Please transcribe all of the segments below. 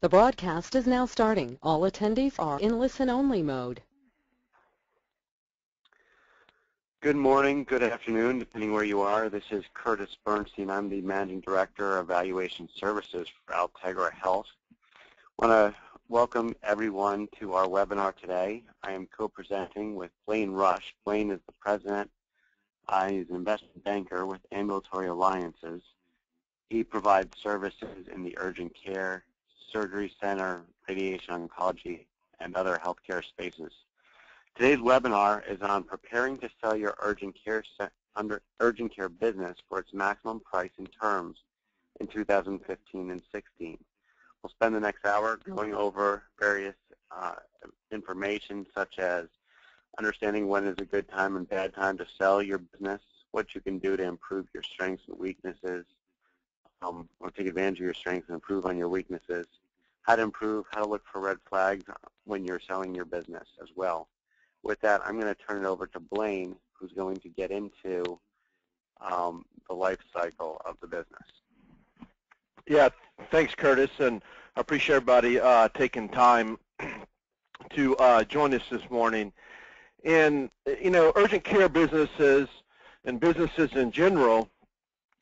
The broadcast is now starting. All attendees are in listen-only mode. Good morning, good afternoon, depending where you are. This is Curtis Bernstein. I'm the Managing Director of Evaluation Services for Altegra Health. I want to welcome everyone to our webinar today. I am co-presenting with Blayne Rush. Blayne is the President. Uh, he's an investment banker with Ambulatory Alliances. He provides services in the urgent care, surgery center, radiation oncology, and other healthcare spaces. Today's webinar is on preparing to sell your urgent care under urgent care business for its maximum price and terms in 2015 and 16. We'll spend the next hour going over various uh, information such as understanding when is a good time and bad time to sell your business, what you can do to improve your strengths and weaknesses, um, or take advantage of your strengths and improve on your weaknesses, how to improve, how to look for red flags when you're selling your business as well. With that, I'm going to turn it over to Blayne, who's going to get into um, the life cycle of the business. Yeah, thanks, Curtis, and I appreciate everybody uh, taking time to uh, join us this morning. And, you know, urgent care businesses and businesses in general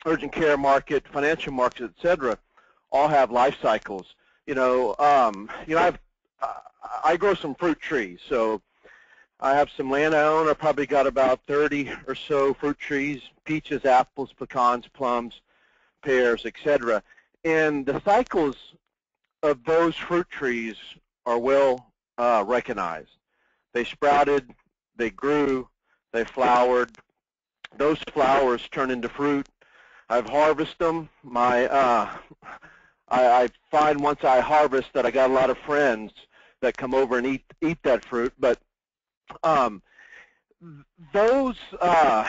urgent care market, financial markets, et cetera, all have life cycles. You know, um, you know, I've, I grow some fruit trees, so I have some land I own. I probably got about 30 or so fruit trees, peaches, apples, pecans, plums, pears, etc. And the cycles of those fruit trees are well uh, recognized. They sprouted, they grew, they flowered. Those flowers turn into fruit. I've harvested them. My uh, I, I find once I harvest that I got a lot of friends that come over and eat eat that fruit. But um, those uh,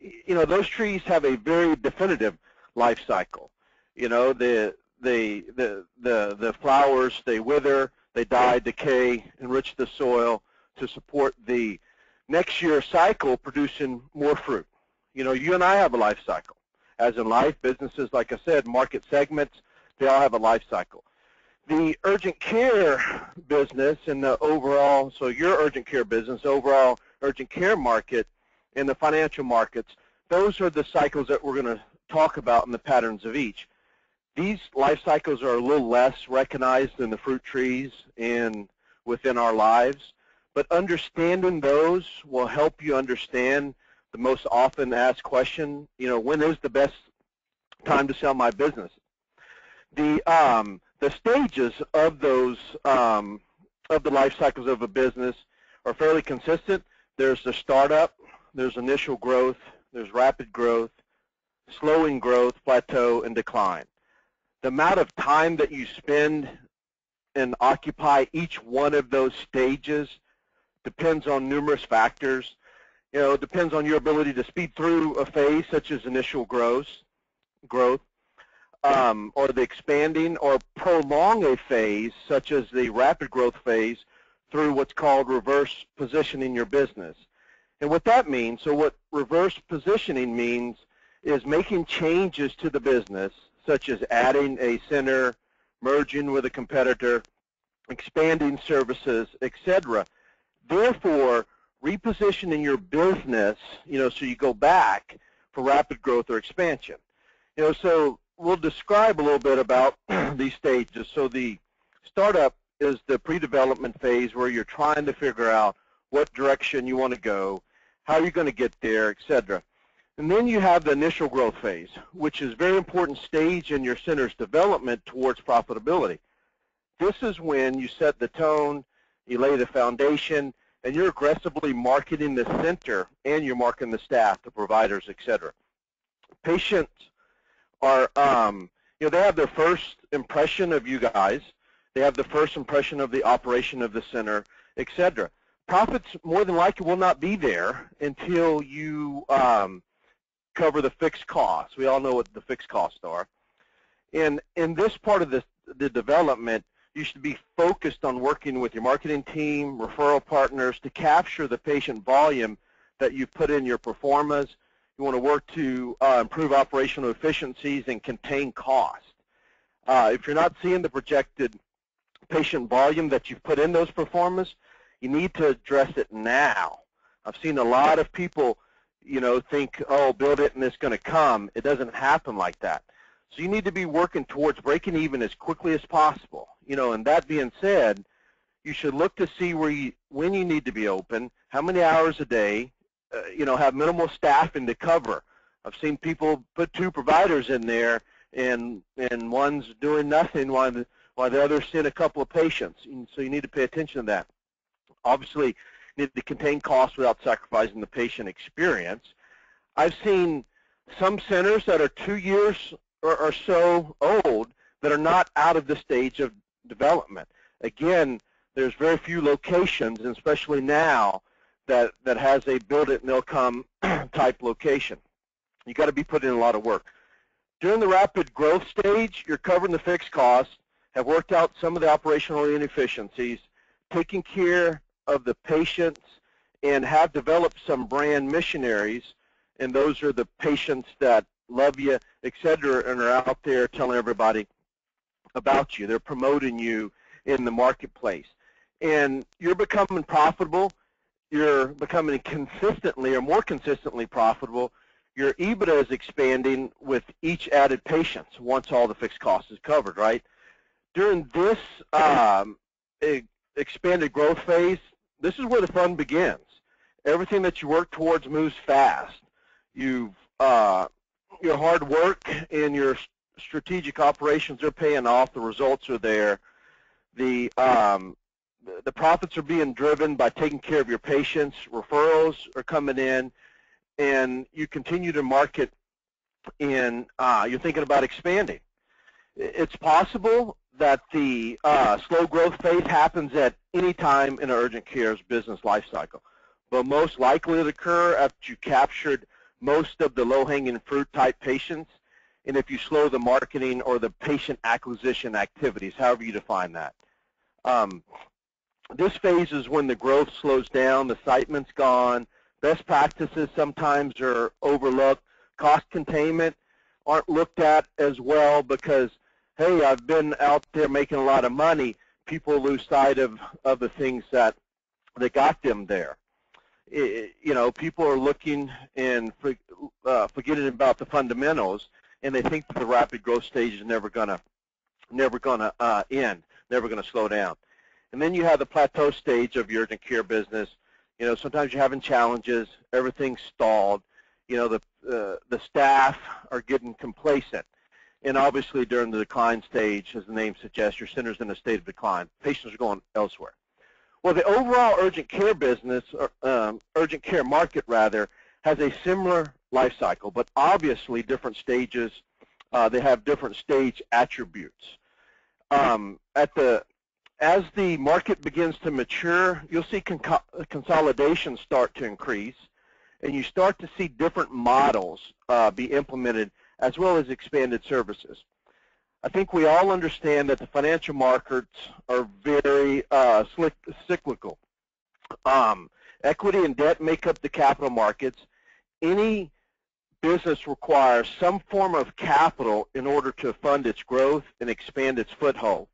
you know those trees have a very definitive life cycle. You know the the the the the flowers they wither, they die, decay, enrich the soil to support the next year cycle producing more fruit. You know, you and I have a life cycle as in life. Businesses, like I said, market segments, they all have a life cycle. The urgent care business and the overall, so your urgent care business, overall urgent care market and the financial markets, those are the cycles that we're going to talk about and the patterns of each. These life cycles are a little less recognized than the fruit trees and within our lives, but understanding those will help you understand the most often asked question, you know, when is the best time to sell my business? The um, the stages of those um, of the life cycles of a business are fairly consistent. There's the startup, there's initial growth, there's rapid growth, slowing growth, plateau, and decline. The amount of time that you spend and occupy each one of those stages depends on numerous factors you know, it depends on your ability to speed through a phase such as initial growth, growth, um, or the expanding, or prolong a phase such as the rapid growth phase through what's called reverse positioning your business. And what that means, so what reverse positioning means is making changes to the business, such as adding a center, merging with a competitor, expanding services, etc. Therefore, repositioning your business, you know, so you go back for rapid growth or expansion. You know, so we'll describe a little bit about these stages. So the startup is the pre-development phase where you're trying to figure out what direction you want to go, how you're going to get there, etc. And then you have the initial growth phase, which is a very important stage in your center's development towards profitability. This is when you set the tone, you lay the foundation, and you're aggressively marketing the center and you're marketing the staff, the providers, etc. Patients are, um, you know, they have their first impression of you guys. They have the first impression of the operation of the center, etc. Profits more than likely will not be there until you um, cover the fixed costs. We all know what the fixed costs are. And in this part of the, the development, you should be focused on working with your marketing team, referral partners to capture the patient volume that you put in your pro formas. You want to work to uh, improve operational efficiencies and contain cost. Uh, if you're not seeing the projected patient volume that you've put in those pro formas, you need to address it now. I've seen a lot of people, you know, think, oh, build it and it's going to come. It doesn't happen like that. So you need to be working towards breaking even as quickly as possible. You know, and that being said, you should look to see where you, when you need to be open, how many hours a day, uh, you know, have minimal staffing to cover. I've seen people put two providers in there and and one's doing nothing while the, while the other's seeing a couple of patients. And so you need to pay attention to that. Obviously, you need to contain costs without sacrificing the patient experience. I've seen some centers that are two years or, or so old that are not out of the stage of development. Again, there's very few locations, and especially now, that, that has a build it and they'll come type location. You got to be putting in a lot of work. During the rapid growth stage, you're covering the fixed costs, have worked out some of the operational inefficiencies, taking care of the patients, and have developed some brand missionaries, and those are the patients that love you, etc., and are out there telling everybody about you. They're promoting you in the marketplace. And you're becoming profitable. You're becoming consistently or more consistently profitable. Your EBITDA is expanding with each added patient once all the fixed costs is covered, right? During this um, expanded growth phase, this is where the fun begins. Everything that you work towards moves fast. You've uh, your hard work and your strategic operations are paying off. The results are there. The um, the profits are being driven by taking care of your patients. Referrals are coming in, and you continue to market. And uh, you're thinking about expanding. It's possible that the uh, slow growth phase happens at any time in an urgent care's business life cycle, but most likely to occur after you captured most of the low-hanging fruit type patients, and if you slow the marketing or the patient acquisition activities, however you define that. Um, this phase is when the growth slows down, the excitement's gone, best practices sometimes are overlooked, cost containment aren't looked at as well because, hey, I've been out there making a lot of money, people lose sight of, of the things that, that got them there it, you know, people are looking and for, uh, forgetting about the fundamentals, and they think that the rapid growth stage is never gonna, never gonna uh, end, never gonna slow down. And then you have the plateau stage of your urgent care business. You know, sometimes you're having challenges, everything's stalled. You know, the uh, the staff are getting complacent. And obviously during the decline stage, as the name suggests, your center's in a state of decline. Patients are going elsewhere. Well, the overall urgent care business, or, um, urgent care market rather, has a similar life cycle, but obviously different stages. Uh, they have different stage attributes. Um, at the as the market begins to mature, you'll see con consolidation start to increase, and you start to see different models uh, be implemented as well as expanded services. I think we all understand that the financial markets are very uh, cyclical. Um, equity and debt make up the capital markets. Any business requires some form of capital in order to fund its growth and expand its foothold.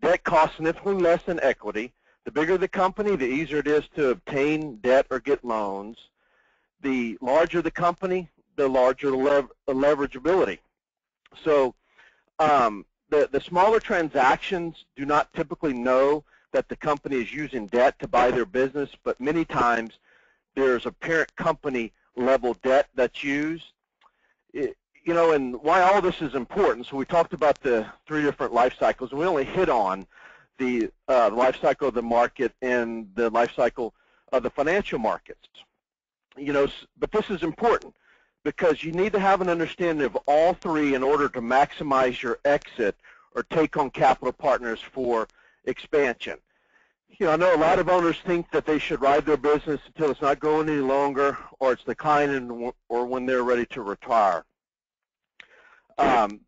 Debt costs significantly less than equity. The bigger the company, the easier it is to obtain debt or get loans. The larger the company, the larger the lev leverageability. So um, the, the smaller transactions do not typically know that the company is using debt to buy their business, but many times there's a parent company level debt that's used. It, you know, and why all this is important, so we talked about the three different life cycles, and we only hit on the uh, life cycle of the market and the life cycle of the financial markets. You know, but this is important because you need to have an understanding of all three in order to maximize your exit or take on capital partners for expansion. You know, I know a lot of owners think that they should ride their business until it's not going any longer or it's declining or when they're ready to retire. Um,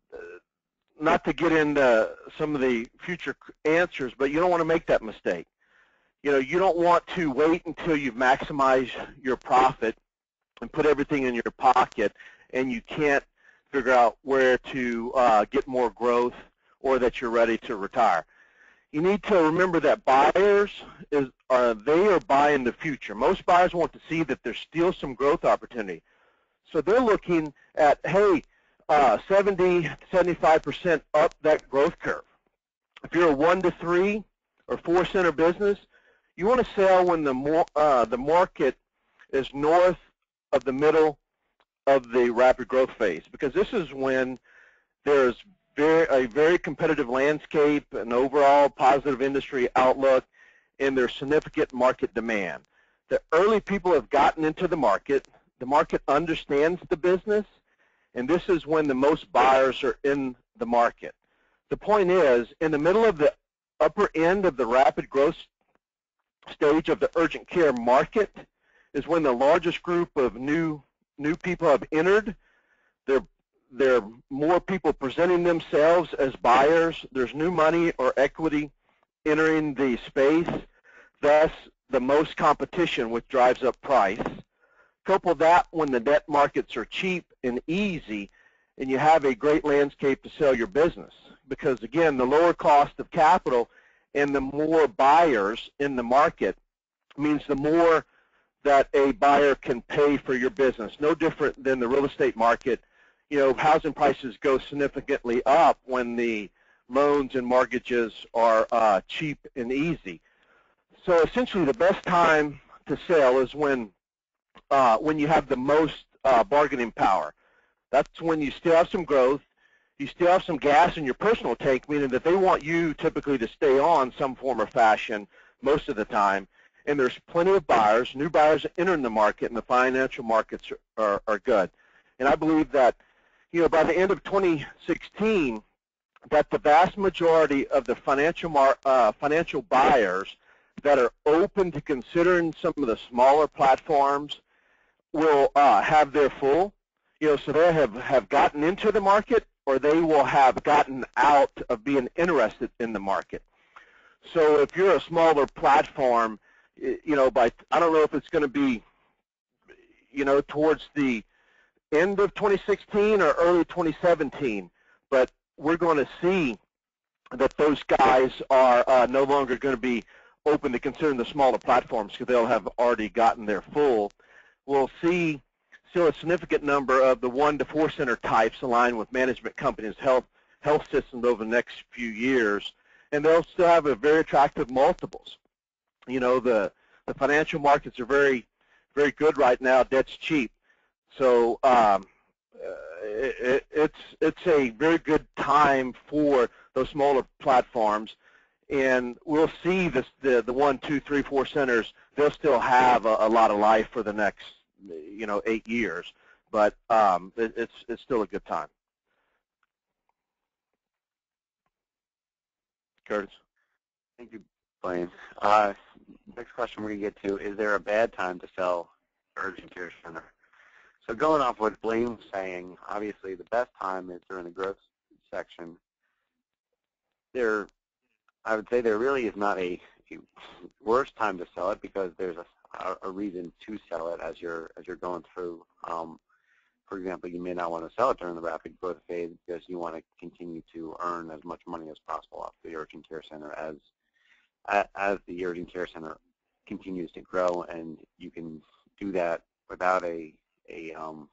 not to get into some of the future answers, but you don't want to make that mistake. You know, you don't want to wait until you've maximized your profit and put everything in your pocket and you can't figure out where to uh, get more growth or that you're ready to retire. You need to remember that buyers is are they are buying the future. Most buyers want to see that there's still some growth opportunity. So they're looking at, hey, uh, 70, 75% up that growth curve. If you're a one to three or four center business, you want to sell when the more, uh, the market is north of the middle of the rapid growth phase because this is when there's very, a very competitive landscape, an overall positive industry outlook, and there's significant market demand. The early people have gotten into the market. The market understands the business, and this is when the most buyers are in the market. The point is, in the middle of the upper end of the rapid growth stage of the urgent care market is when the largest group of new new people have entered. There, there are more people presenting themselves as buyers. There's new money or equity entering the space, thus the most competition, which drives up price. Couple that when the debt markets are cheap and easy, and you have a great landscape to sell your business. Because again, the lower cost of capital and the more buyers in the market means the more that a buyer can pay for your business. No different than the real estate market. You know, housing prices go significantly up when the loans and mortgages are uh, cheap and easy. So essentially, the best time to sell is when uh, when you have the most uh, bargaining power. That's when you still have some growth, you still have some gas in your personal tank, meaning that they want you typically to stay on some form or fashion most of the time, and there's plenty of buyers, new buyers entering the market, and the financial markets are, are, are good. And I believe that, you know, by the end of 2016, that the vast majority of the financial mar uh, financial buyers that are open to considering some of the smaller platforms will uh, have their full. You know, so they have, have gotten into the market or they will have gotten out of being interested in the market. So if you're a smaller platform, you know, by I don't know if it's going to be, you know, towards the end of 2016 or early 2017, but we're going to see that those guys are uh, no longer going to be open to considering the smaller platforms because they'll have already gotten their full. We'll see still a significant number of the one to four center types align with management companies' health health systems over the next few years, and they'll still have a very attractive multiples you know, the, the financial markets are very, very good right now. Debt's cheap. So um, it, it's, it's a very good time for those smaller platforms. And we'll see this, the, the one, two, three, four centers, they'll still have a, a lot of life for the next, you know, eight years. But um, it, it's, it's still a good time. Curtis. Thank you, Blayne. Uh, next question we're going to get to, is there a bad time to sell urgent care center? So going off what Blayne was saying, obviously the best time is during the growth section. There, I would say there really is not a, a worse time to sell it because there's a, a, reason to sell it as you're as you're going through. Um, for example, you may not want to sell it during the rapid growth phase because you want to continue to earn as much money as possible off the urgent care center as as the urgent care center continues to grow, and you can do that without a a um,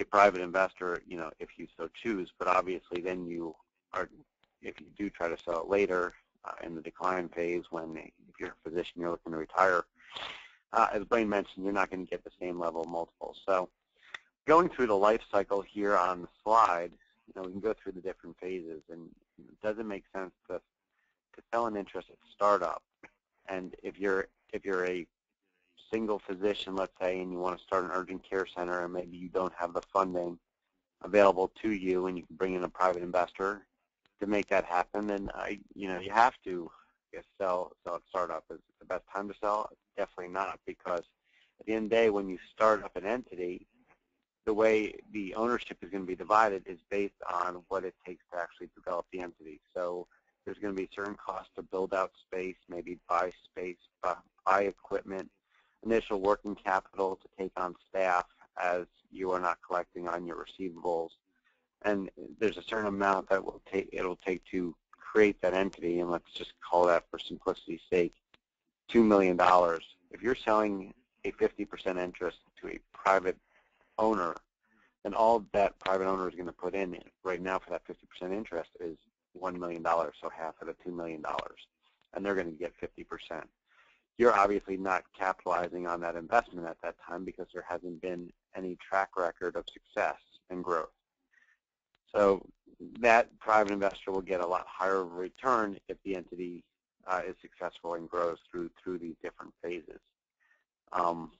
a private investor, you know, if you so choose. But obviously, then you are, if you do try to sell it later uh, in the decline phase, when if you're a physician, you're looking to retire. Uh, as Blayne mentioned, you're not going to get the same level of multiples. So, going through the life cycle here on the slide, you know, we can go through the different phases, and it does it make sense to to sell an interest at startup, and if you're if you're a single physician, let's say, and you want to start an urgent care center, and maybe you don't have the funding available to you, and you can bring in a private investor to make that happen, then I, you know, you have to guess, sell sell at startup. Is it the best time to sell? Definitely not, because at the end of the day, when you start up an entity, the way the ownership is going to be divided is based on what it takes to actually develop the entity. So there's going to be certain costs to build out space, maybe buy space, buy equipment, initial working capital to take on staff as you are not collecting on your receivables. and there's a certain amount that will take it'll take to create that entity, and let's just call that for simplicity's sake, $2 million. If you're selling a 50% interest to a private owner, then all that private owner is going to put in right now for that 50% interest is $1 million, so half of the $2 million, and they're going to get 50%. You're obviously not capitalizing on that investment at that time because there hasn't been any track record of success and growth. So that private investor will get a lot higher return if the entity uh, is successful and grows through through these different phases. Um,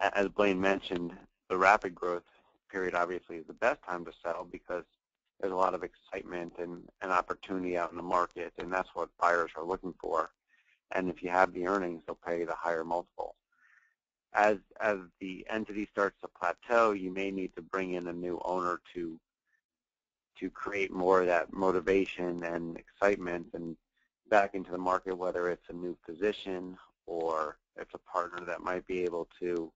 as Blayne mentioned, the rapid growth period obviously is the best time to sell because there's a lot of excitement and, and opportunity out in the market, and that's what buyers are looking for. And if you have the earnings, they'll pay the higher multiple. As, as the entity starts to plateau, you may need to bring in a new owner to to create more of that motivation and excitement and back into the market, whether it's a new position or it's a partner that might be able to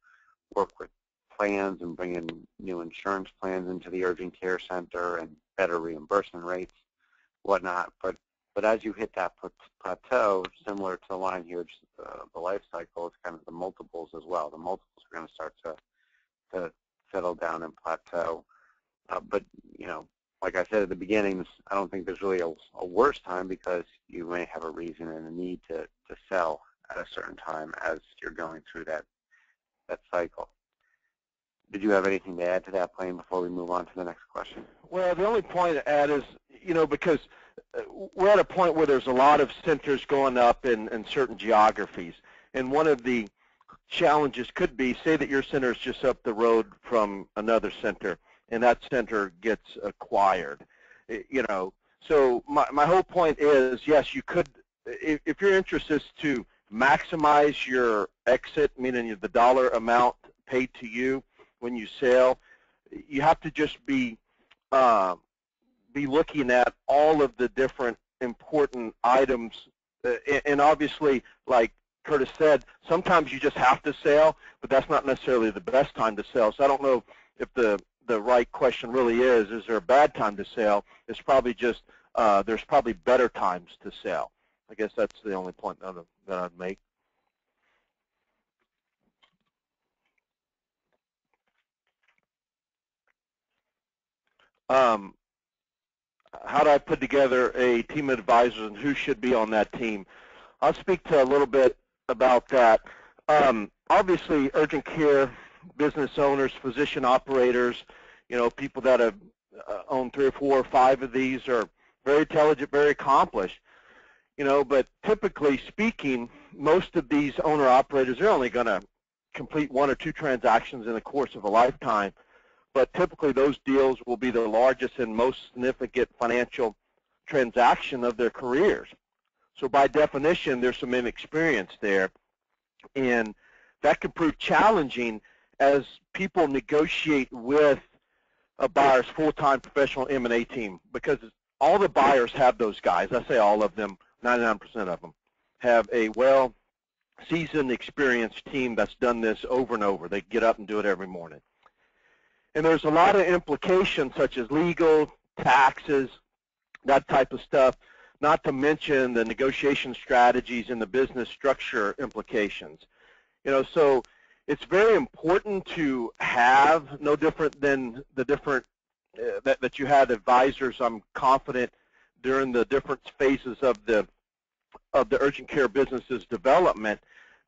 work with plans and bring in new insurance plans into the urgent care center and better reimbursement rates, whatnot. But but as you hit that plateau, similar to the line here, uh, the life cycle, it's kind of the multiples as well. The multiples are going to start to to settle down and plateau. Uh, but you know, like I said at the beginning, I don't think there's really a, a worse time because you may have a reason and a need to, to sell at a certain time as you're going through that that cycle. Did you have anything to add to that, Blayne, before we move on to the next question? Well, the only point to add is, you know, because uh, we're at a point where there's a lot of centers going up in, in certain geographies. And one of the challenges could be, say that your center is just up the road from another center and that center gets acquired. You know, so my, my whole point is, yes, you could, if, if your interest is to maximize your exit, meaning the dollar amount paid to you when you sell, you have to just be uh, be looking at all of the different important items, uh, and obviously, like Curtis said, sometimes you just have to sell, but that's not necessarily the best time to sell. So I don't know if the the right question really is, is there a bad time to sell? It's probably just, uh, there's probably better times to sell. I guess that's the only point that, I'd make. Um, how do I put together a team of advisors and who should be on that team? I'll speak to a little bit about that. Um, obviously, urgent care business owners, physician operators, you know, people that have uh, owned three or four or five of these are very intelligent, very accomplished. You know, but typically speaking, most of these owner-operators are only going to complete one or two transactions in the course of a lifetime. But typically those deals will be the largest and most significant financial transaction of their careers. So by definition, there's some inexperience there. And that can prove challenging as people negotiate with a buyer's full-time professional M&A team because all the buyers have those guys. I say all of them, 99% of them have a well seasoned, experienced team that's done this over and over. They get up and do it every morning. And there's a lot of implications such as legal, taxes, that type of stuff, not to mention the negotiation strategies and the business structure implications. You know, so it's very important to have, no different than the different, uh, that, that you had advisors, I'm confident, during the different phases of the, of the urgent care business's development,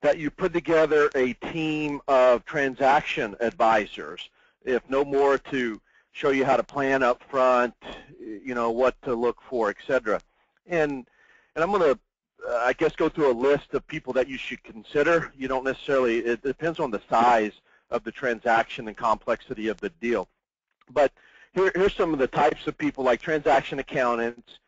that you put together a team of transaction advisors, if no more to show you how to plan up front, you know, what to look for, et cetera. And, and I'm going to uh, I guess go through a list of people that you should consider. You don't necessarily, it depends on the size of the transaction and complexity of the deal. But here, here's some of the types of people like transaction accountants,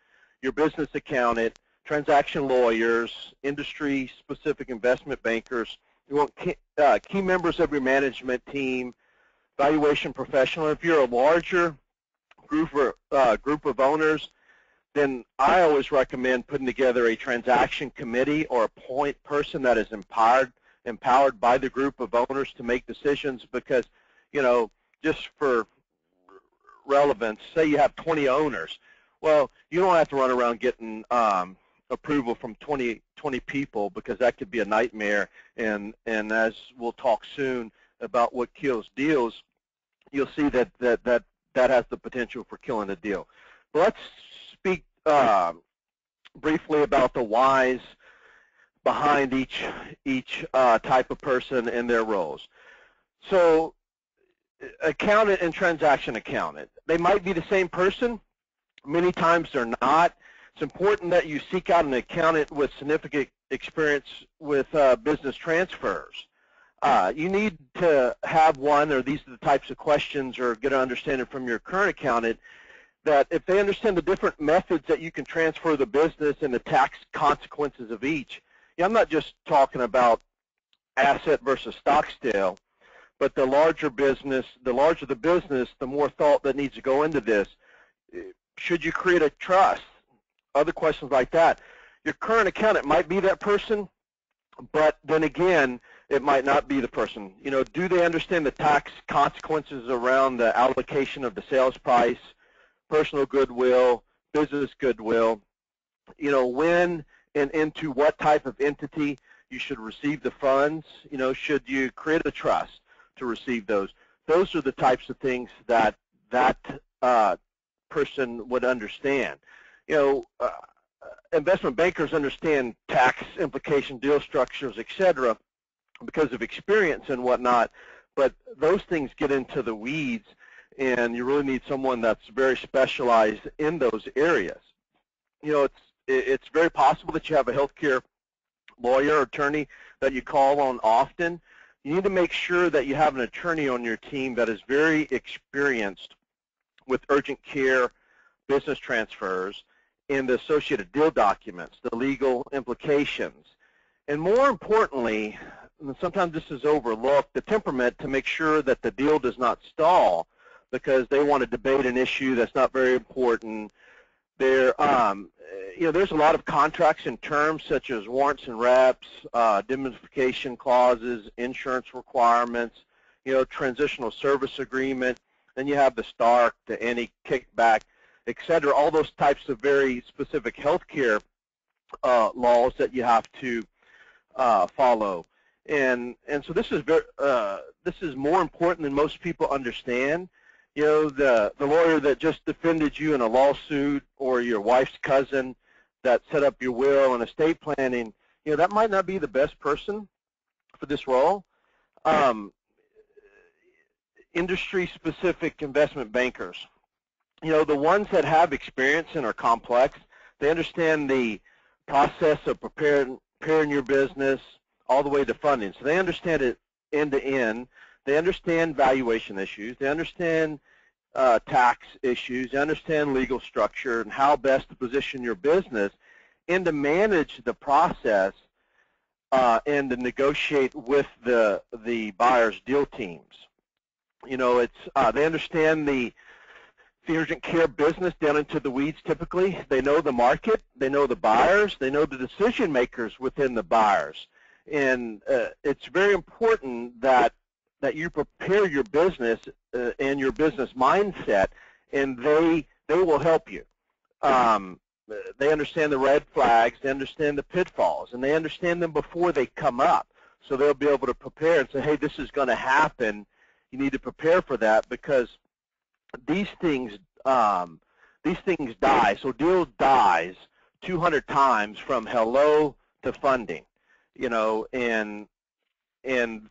your business accountant, transaction lawyers, industry-specific investment bankers. You want key, uh, key members of your management team, valuation professional. If you're a larger group, or, uh, group of owners, then I always recommend putting together a transaction committee or a point person that is empowered empowered by the group of owners to make decisions because, you know, just for relevance, say you have 20 owners. Well, you don't have to run around getting um, approval from 20, 20 people because that could be a nightmare. And, and as we'll talk soon about what kills deals, you'll see that that, that, that has the potential for killing a deal. But let's speak uh, briefly about the whys behind each each uh, type of person and their roles. So accountant and transaction accountant, they might be the same person. Many times they're not. It's important that you seek out an accountant with significant experience with uh, business transfers. Uh, you need to have one, or these are the types of questions, or get an understanding from your current accountant, that if they understand the different methods that you can transfer the business and the tax consequences of each, yeah, I'm not just talking about asset versus stock sale, but the larger business, the larger the business, the more thought that needs to go into this. Should you create a trust? Other questions like that. Your current accountant might be that person, but then again, it might not be the person. You know, do they understand the tax consequences around the allocation of the sales price, personal goodwill, business goodwill? You know, when and into what type of entity you should receive the funds. You know, should you create a trust to receive those? Those are the types of things that that uh, person would understand. You know, uh, investment bankers understand tax implication, deal structures, etc., because of experience and whatnot. But those things get into the weeds, and you really need someone that's very specialized in those areas. You know, it's it's very possible that you have a healthcare lawyer or attorney that you call on often. You need to make sure that you have an attorney on your team that is very experienced with urgent care business transfers and the associated deal documents, the legal implications. And more importantly, and sometimes this is overlooked, the temperament to make sure that the deal does not stall because they want to debate an issue that's not very important there, um, you know, there's a lot of contracts and terms such as warrants and reps, uh, indemnification clauses, insurance requirements, you know, transitional service agreement. Then you have the STARK, the any kickback, et cetera, all those types of very specific healthcare uh, laws that you have to uh, follow. And and so this is very uh, this is more important than most people understand you know, the, the lawyer that just defended you in a lawsuit or your wife's cousin that set up your will and estate planning, you know, that might not be the best person for this role. Um, industry-specific investment bankers, you know, the ones that have experience and are complex, they understand the process of preparing, preparing your business all the way to funding. So they understand it end to end. They understand valuation issues. They understand uh, tax issues. They understand legal structure and how best to position your business and to manage the process uh, and to negotiate with the the buyers' deal teams. You know, it's uh, they understand the the urgent care business down into the weeds typically. They know the market, they know the buyers, they know the decision makers within the buyers. And uh, it's very important that that you prepare your business uh, and your business mindset, and they they will help you. Um, they understand the red flags, they understand the pitfalls, and they understand them before they come up. So they'll be able to prepare and say, hey, this is going to happen. You need to prepare for that because these things um, these things die. So deal dies 200 times from hello to funding, you know, and and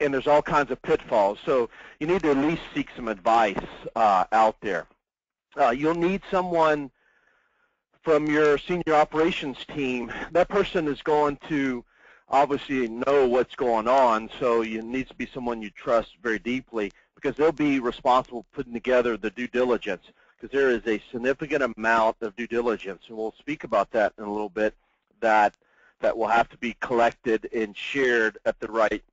and there's all kinds of pitfalls. So you need to at least seek some advice uh, out there. Uh, you'll need someone from your senior operations team. That person is going to obviously know what's going on, so you need to be someone you trust very deeply because they'll be responsible putting together the due diligence because there is a significant amount of due diligence, and we'll speak about that in a little bit, that that will have to be collected and shared at the right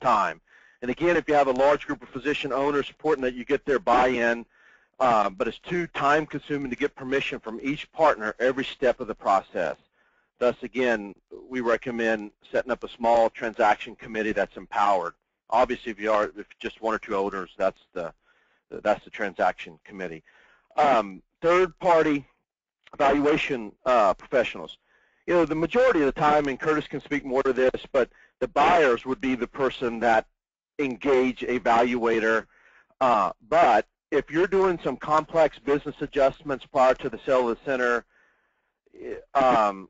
time. And again, if you have a large group of physician owners, important that you get their buy-in, uh, but it's too time-consuming to get permission from each partner every step of the process. Thus, again, we recommend setting up a small transaction committee that's empowered. Obviously, if you are if just one or two owners, that's the that's the transaction committee. Um, third-party valuation uh, professionals. You know, the majority of the time, and Curtis can speak more to this, but the buyers would be the person that engage a valuator. Uh, but if you're doing some complex business adjustments prior to the sale of the center, um,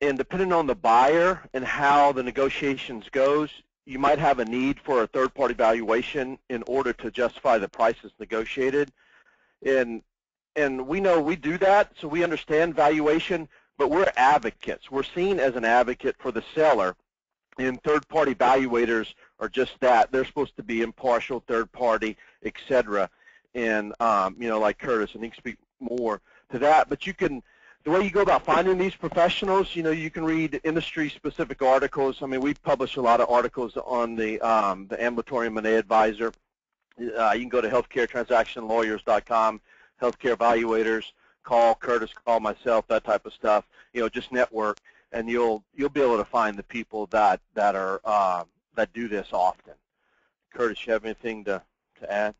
and depending on the buyer and how the negotiations goes, you might have a need for a third-party valuation in order to justify the prices negotiated. And and we know we do that, so we understand valuation, but we're advocates. We're seen as an advocate for the seller, and third-party evaluators are just that. They're supposed to be impartial, third-party, etc. And um, you know, like Curtis, and he can speak more to that. But you can the way you go about finding these professionals, you know, you can read industry-specific articles. I mean, we publish a lot of articles on the um, the ambulatory M&A advisor. Uh, you can go to healthcaretransactionlawyers.com, healthcare evaluators, call Curtis, call myself, that type of stuff. You know, just network, and you'll you'll be able to find the people that that are uh, that do this often. Curtis, you have anything to to add?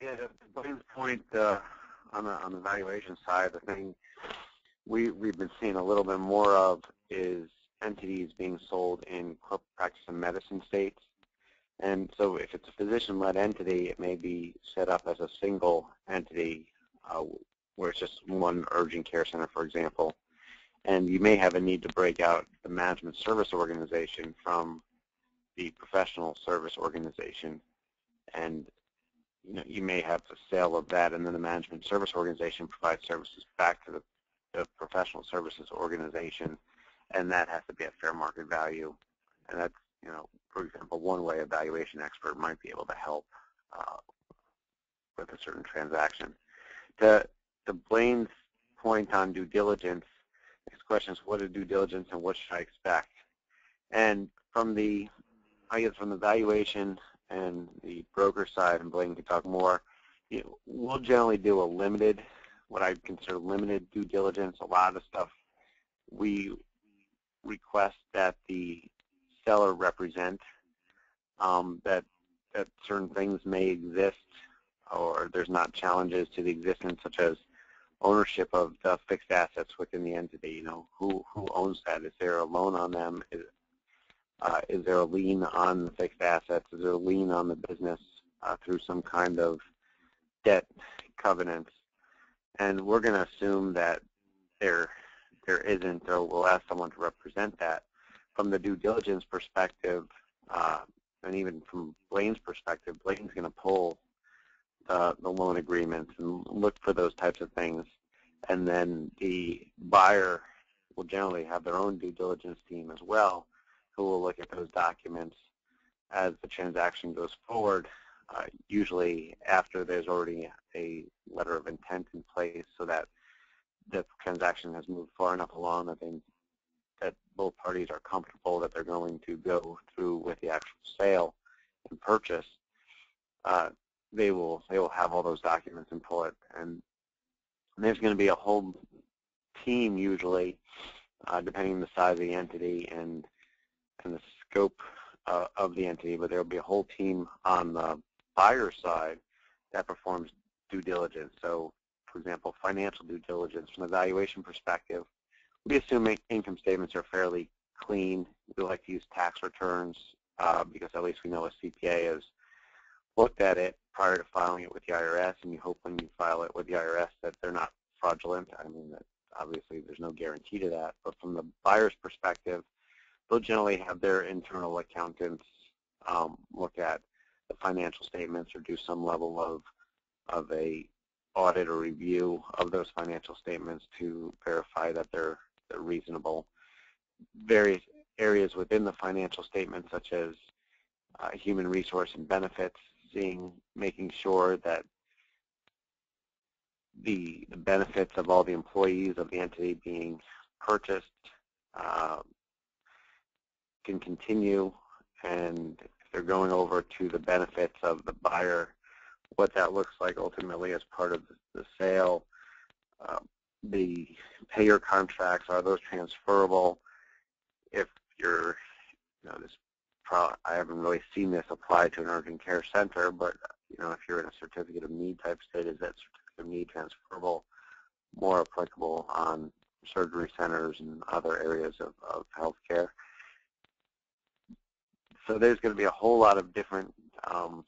Yeah, to Blayne's point. Uh, on the on the valuation side, the thing we we've been seeing a little bit more of is entities being sold in practice and medicine states. And so if it's a physician-led entity, it may be set up as a single entity uh, where it's just one urgent care center, for example. And you may have a need to break out the management service organization from the professional service organization. And you know, you may have a sale of that, and then the management service organization provides services back to the, the professional services organization, and that has to be at fair market value. And that's, you know, for example, one way a valuation expert might be able to help uh, with a certain transaction. To, to Blayne's point on due diligence, next question is what is due diligence and what should I expect? And from the, I guess from the valuation and the broker side, and Blayne can talk more, you know, we'll generally do a limited, what I consider limited due diligence. A lot of the stuff we request that the seller represent, um, that, that certain things may exist or there's not challenges to the existence such as ownership of the fixed assets within the entity. You know, who who owns that? Is there a loan on them? Is, uh, is there a lien on the fixed assets? Is there a lien on the business uh, through some kind of debt covenants? And we're going to assume that there there isn't, or we'll ask someone to represent that. From the due diligence perspective, uh, and even from Blayne's perspective, Blayne's going to pull uh, the loan agreements and look for those types of things. And then the buyer will generally have their own due diligence team as well who will look at those documents as the transaction goes forward, uh, usually after there's already a letter of intent in place so that the transaction has moved far enough along that they, that both parties are comfortable that they're going to go through with the actual sale and purchase. Uh, they will they will have all those documents and pull it, and there's going to be a whole team usually, uh, depending on the size of the entity and and the scope uh, of the entity, but there will be a whole team on the buyer side that performs due diligence. So, for example, financial due diligence from a valuation perspective, we assume income statements are fairly clean. We like to use tax returns uh, because at least we know a CPA has looked at it prior to filing it with the IRS, and you hope when you file it with the IRS that they're not fraudulent. I mean, that obviously there's no guarantee to that, but from the buyer's perspective, they'll generally have their internal accountants um, look at the financial statements or do some level of of a audit or review of those financial statements to verify that they're, they're reasonable. Various areas within the financial statements, such as uh, human resource and benefits, seeing, making sure that the, the benefits of all the employees of the entity being purchased, uh, can continue and if they're going over to the benefits of the buyer, what that looks like ultimately as part of the sale. Uh, the payer contracts, are those transferable? If you're, you know, this probably I haven't really seen this apply to an urgent care center, but you know, if you're in a certificate of need type state, is that certificate of need transferable, more applicable on surgery centers and other areas of, of healthcare? So there's going to be a whole lot of different um,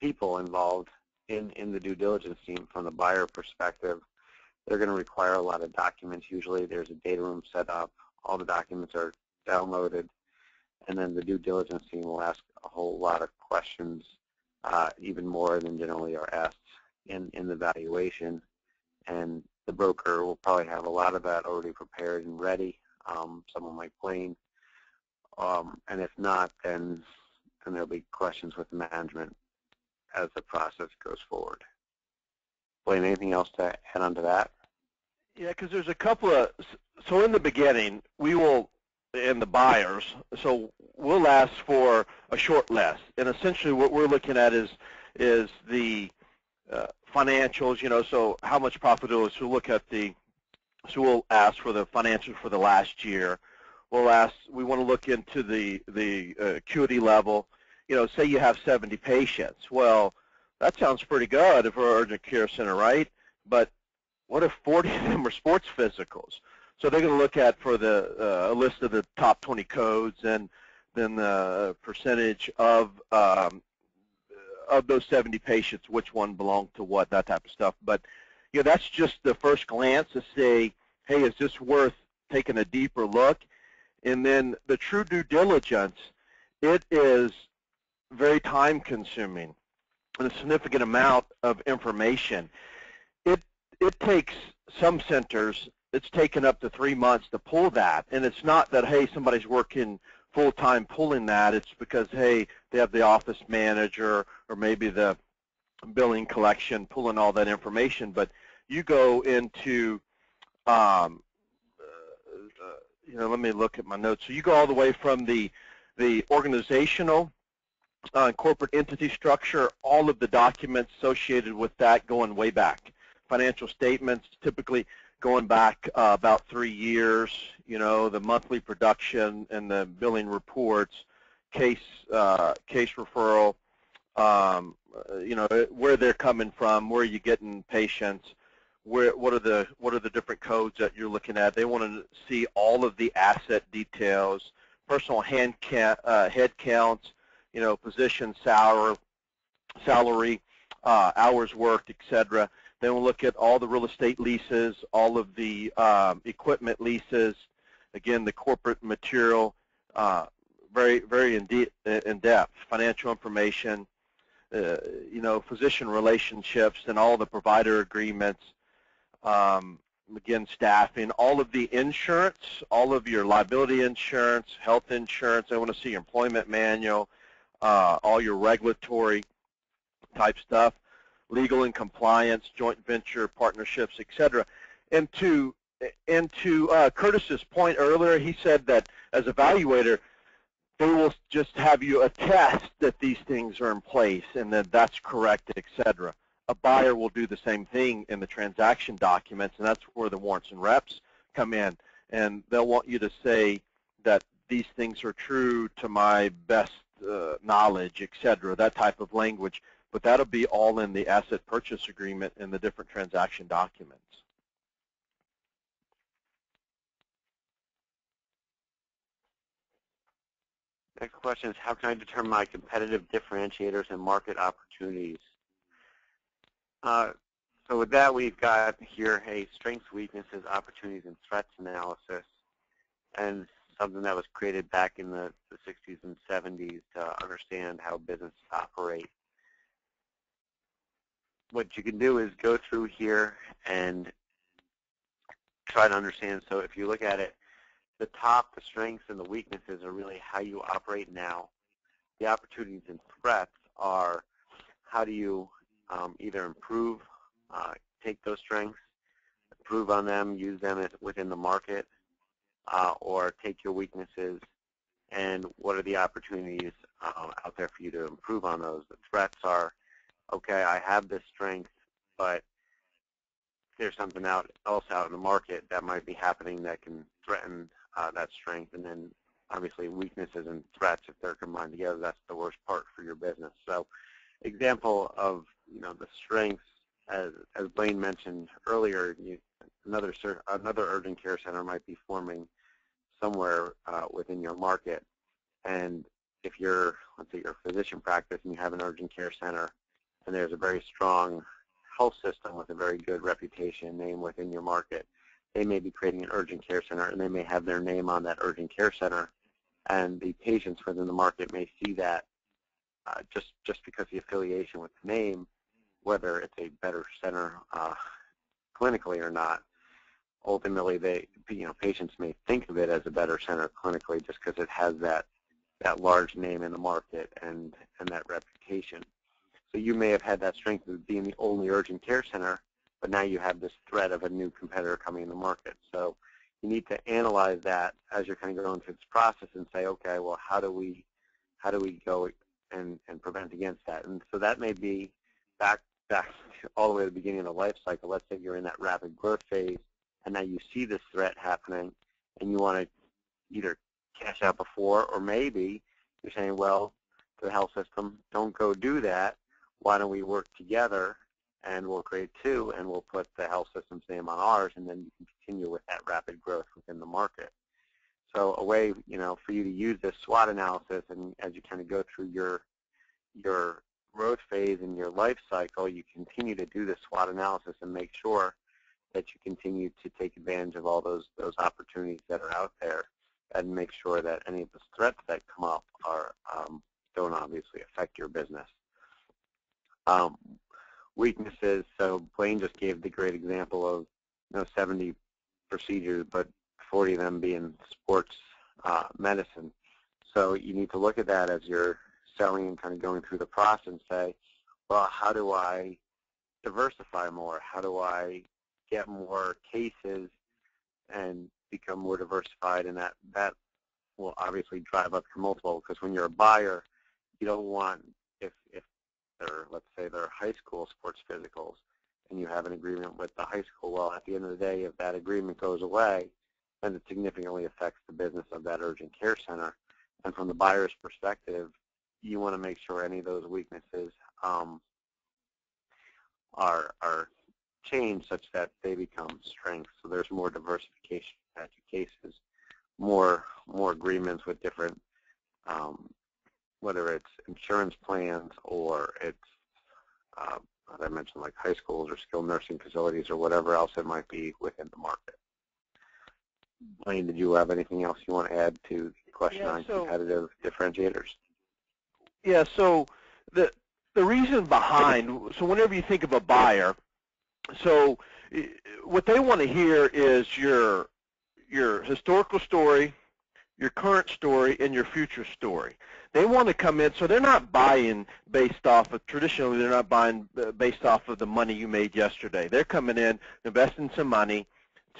people involved in, in the due diligence team from the buyer perspective. They're going to require a lot of documents. Usually there's a data room set up. All the documents are downloaded. And then the due diligence team will ask a whole lot of questions, uh, even more than generally are asked in, in the valuation. And the broker will probably have a lot of that already prepared and ready, um, someone like Blayne. Um, and if not, then, then there'll be questions with management as the process goes forward. Blayne, anything else to add on to that? Yeah, because there's a couple of, so in the beginning, we will, and the buyers, so we'll ask for a short list. And essentially what we're looking at is, is the uh, financials, you know, so how much profitability, so we'll look at the, so we'll ask for the financials for the last year. We'll ask, we want to look into the, the uh, acuity level. You know, say you have 70 patients. Well, that sounds pretty good for an urgent care center, right? But what if 40 of them are sports physicals? So they're going to look at for the uh, a list of the top 20 codes and then the percentage of um, of those 70 patients, which one belonged to what, that type of stuff. But you know, that's just the first glance to say, hey, is this worth taking a deeper look? And then the true due diligence, it is very time consuming and a significant amount of information. It it takes some centers, it's taken up to three months to pull that. And it's not that, hey, somebody's working full-time pulling that. It's because, hey, they have the office manager or maybe the billing collection pulling all that information. But you go into, um, uh, you know, let me look at my notes. So you go all the way from the, the organizational uh, corporate entity structure, all of the documents associated with that going way back. Financial statements, typically going back uh, about three years, you know, the monthly production and the billing reports, case uh, case referral, um, you know, where they're coming from, where are you getting patients, where what are the what are the different codes that you're looking at. They want to see all of the asset details, personal hand uh, head counts, you know, position, salary, salary, uh, hours worked, etc. Then we'll look at all the real estate leases, all of the um, equipment leases, again, the corporate material, uh, very, very in, de in depth, financial information, uh, you know, physician relationships and all the provider agreements, um, again, staffing, all of the insurance, all of your liability insurance, health insurance. I want to see your employment manual, uh, all your regulatory type stuff legal and compliance, joint venture partnerships, etc. And to and to uh, Curtis's point earlier, he said that as evaluator, they will just have you attest that these things are in place and that that's correct, etc. A buyer will do the same thing in the transaction documents, and that's where the warrants and reps come in. And they'll want you to say that these things are true to my best uh, knowledge, etc. That type of language but that'll be all in the asset purchase agreement and the different transaction documents. Next question is, how can I determine my competitive differentiators and market opportunities? Uh, so with that, we've got here a strengths, weaknesses, opportunities, and threats analysis, and something that was created back in the, the 60s and 70s to understand how businesses operate what you can do is go through here and try to understand. So if you look at it, the top, the strengths, and the weaknesses are really how you operate now. The opportunities and threats are how do you um, either improve, uh, take those strengths, improve on them, use them within the market, uh, or take your weaknesses and what are the opportunities uh, out there for you to improve on those. The threats are okay, I have this strength, but there's something out else out in the market that might be happening that can threaten uh, that strength. And then obviously weaknesses and threats, if they're combined together, that's the worst part for your business. So example of, you know, the strengths, as, as Blayne mentioned earlier, you, another, another urgent care center might be forming somewhere uh, within your market. And if you're, let's say you're a physician practice and you have an urgent care center, and there's a very strong health system with a very good reputation name within your market, they may be creating an urgent care center and they may have their name on that urgent care center and the patients within the market may see that uh, just just because the affiliation with the name, whether it's a better center uh, clinically or not, ultimately they you know patients may think of it as a better center clinically just because it has that that large name in the market and and that reputation. So you may have had that strength of being the only urgent care center, but now you have this threat of a new competitor coming in the market. So you need to analyze that as you're kind of going through this process and say, okay, well, how do we how do we go and, and prevent against that? And so that may be back back all the way to the beginning of the life cycle. Let's say you're in that rapid growth phase, and now you see this threat happening, and you want to either cash out before, or maybe you're saying, well, to the health system, don't go do that. Why don't we work together and we'll create two, and we'll put the health system's name on ours, and then you can continue with that rapid growth within the market. So a way, you know, for you to use this SWOT analysis, and as you kind of go through your your growth phase and your life cycle, you continue to do the SWOT analysis and make sure that you continue to take advantage of all those those opportunities that are out there, and make sure that any of the threats that come up are um, don't obviously affect your business. Um, weaknesses. So Blayne just gave the great example of you know 70 procedures, but 40 of them being sports uh, medicine. So you need to look at that as you're selling and kind of going through the process and say, well, how do I diversify more? How do I get more cases and become more diversified? And that, that will obviously drive up your multiple because when you're a buyer, you don't want, if, if their, let's say, their high school sports physicals, and you have an agreement with the high school, well, at the end of the day, if that agreement goes away, then it significantly affects the business of that urgent care center. And from the buyer's perspective, you want to make sure any of those weaknesses um, are are changed such that they become strengths. So there's more diversification in cases, more more agreements with different um, whether it's insurance plans or it's, uh, as I mentioned, like high schools or skilled nursing facilities or whatever else it might be within the market. Blayne, did you have anything else you want to add to the question yeah, on so, competitive differentiators? Yeah, so the the reason behind, so whenever you think of a buyer, so what they want to hear is your your historical story, your current story, and your future story. They want to come in, so they're not buying based off of, traditionally they're not buying uh, based off of the money you made yesterday. They're coming in, investing some money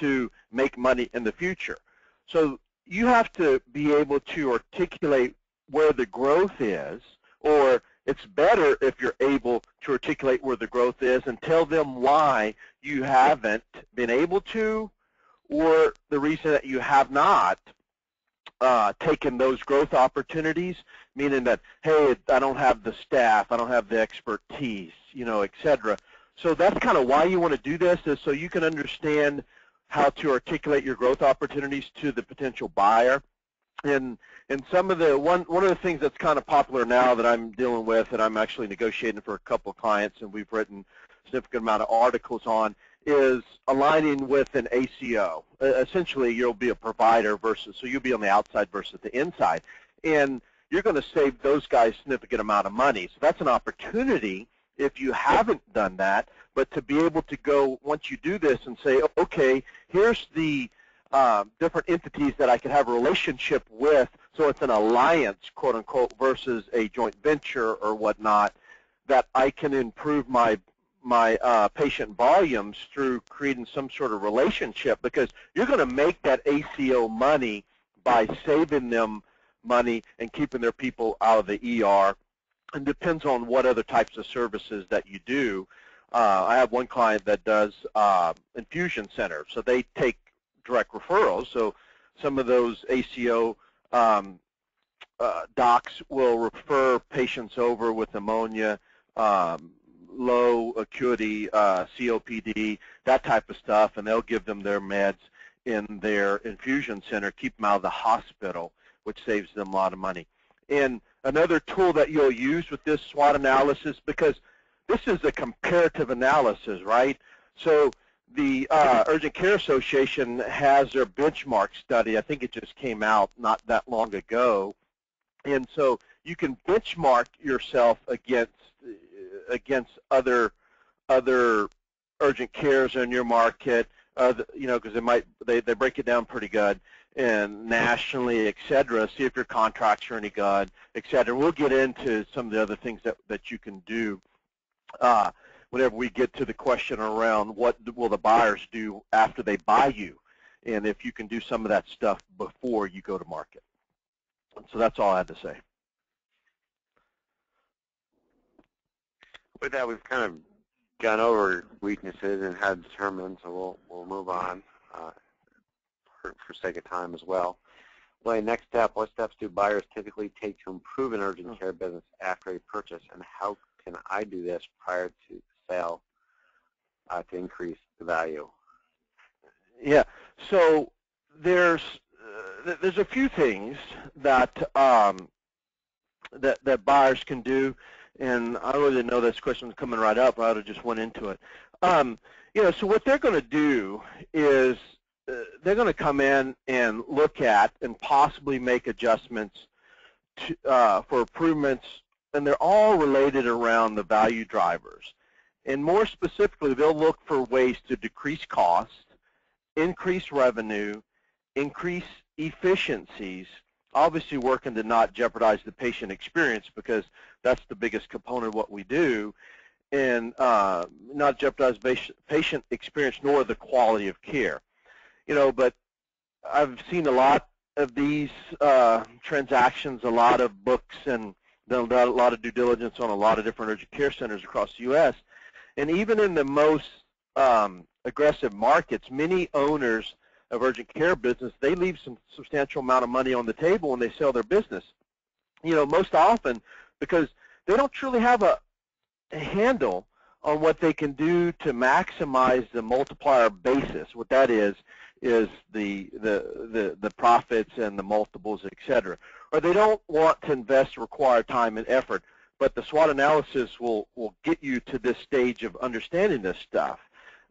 to make money in the future. So you have to be able to articulate where the growth is, or it's better if you're able to articulate where the growth is and tell them why you haven't been able to, or the reason that you have not uh, taken those growth opportunities, meaning that, hey, I don't have the staff, I don't have the expertise, you know, et cetera. So that's kind of why you want to do this is so you can understand how to articulate your growth opportunities to the potential buyer. And and some of the one one of the things that's kind of popular now that I'm dealing with and I'm actually negotiating for a couple of clients and we've written a significant amount of articles on is aligning with an ACO. Essentially, you'll be a provider versus, so you'll be on the outside versus the inside. And you're going to save those guys a significant amount of money. So that's an opportunity if you haven't done that, but to be able to go, once you do this and say, okay, here's the uh, different entities that I can have a relationship with, so it's an alliance, quote unquote, versus a joint venture or whatnot, that I can improve my my uh, patient volumes through creating some sort of relationship because you're going to make that ACO money by saving them money and keeping their people out of the ER. And depends on what other types of services that you do. Uh, I have one client that does uh, infusion centers, so they take direct referrals. So some of those ACO um, uh, docs will refer patients over with pneumonia, um, low acuity uh, COPD, that type of stuff, and they'll give them their meds in their infusion center, keep them out of the hospital, which saves them a lot of money. And another tool that you'll use with this SWOT analysis, because this is a comparative analysis, right? So the uh, Urgent Care Association has their benchmark study. I think it just came out not that long ago. And so you can benchmark yourself against against other other urgent cares in your market, uh, you know, because they might they, they break it down pretty good and nationally, et cetera, see if your contracts are any good, et cetera. We'll get into some of the other things that, that you can do uh, whenever we get to the question around what will the buyers do after they buy you, and if you can do some of that stuff before you go to market. So that's all I had to say. With that, we've kind of gone over weaknesses and how to determine, so we'll, we'll move on uh, for, for sake of time as well. Well, next step, what steps do buyers typically take to improve an urgent care business after a purchase, and how can I do this prior to sale uh, to increase the value? Yeah, so there's uh, there's a few things that um, that that buyers can do, and I really didn't know this question was coming right up. I would have just went into it. Um, you know, so what they're going to do is uh, they're going to come in and look at and possibly make adjustments to, uh, for improvements, and they're all related around the value drivers. And more specifically, they'll look for ways to decrease cost, increase revenue, increase efficiencies, obviously working to not jeopardize the patient experience because that's the biggest component of what we do, and uh, not jeopardize patient experience nor the quality of care. You know, but I've seen a lot of these uh, transactions, a lot of books, and done a lot of due diligence on a lot of different urgent care centers across the U.S. And even in the most um, aggressive markets, many owners of urgent care business, they leave some substantial amount of money on the table when they sell their business. You know, most often because they don't truly have a, a handle on what they can do to maximize the multiplier basis. What that is is the the the, the profits and the multiples, et cetera. Or they don't want to invest required time and effort, but the SWOT analysis will will get you to this stage of understanding this stuff.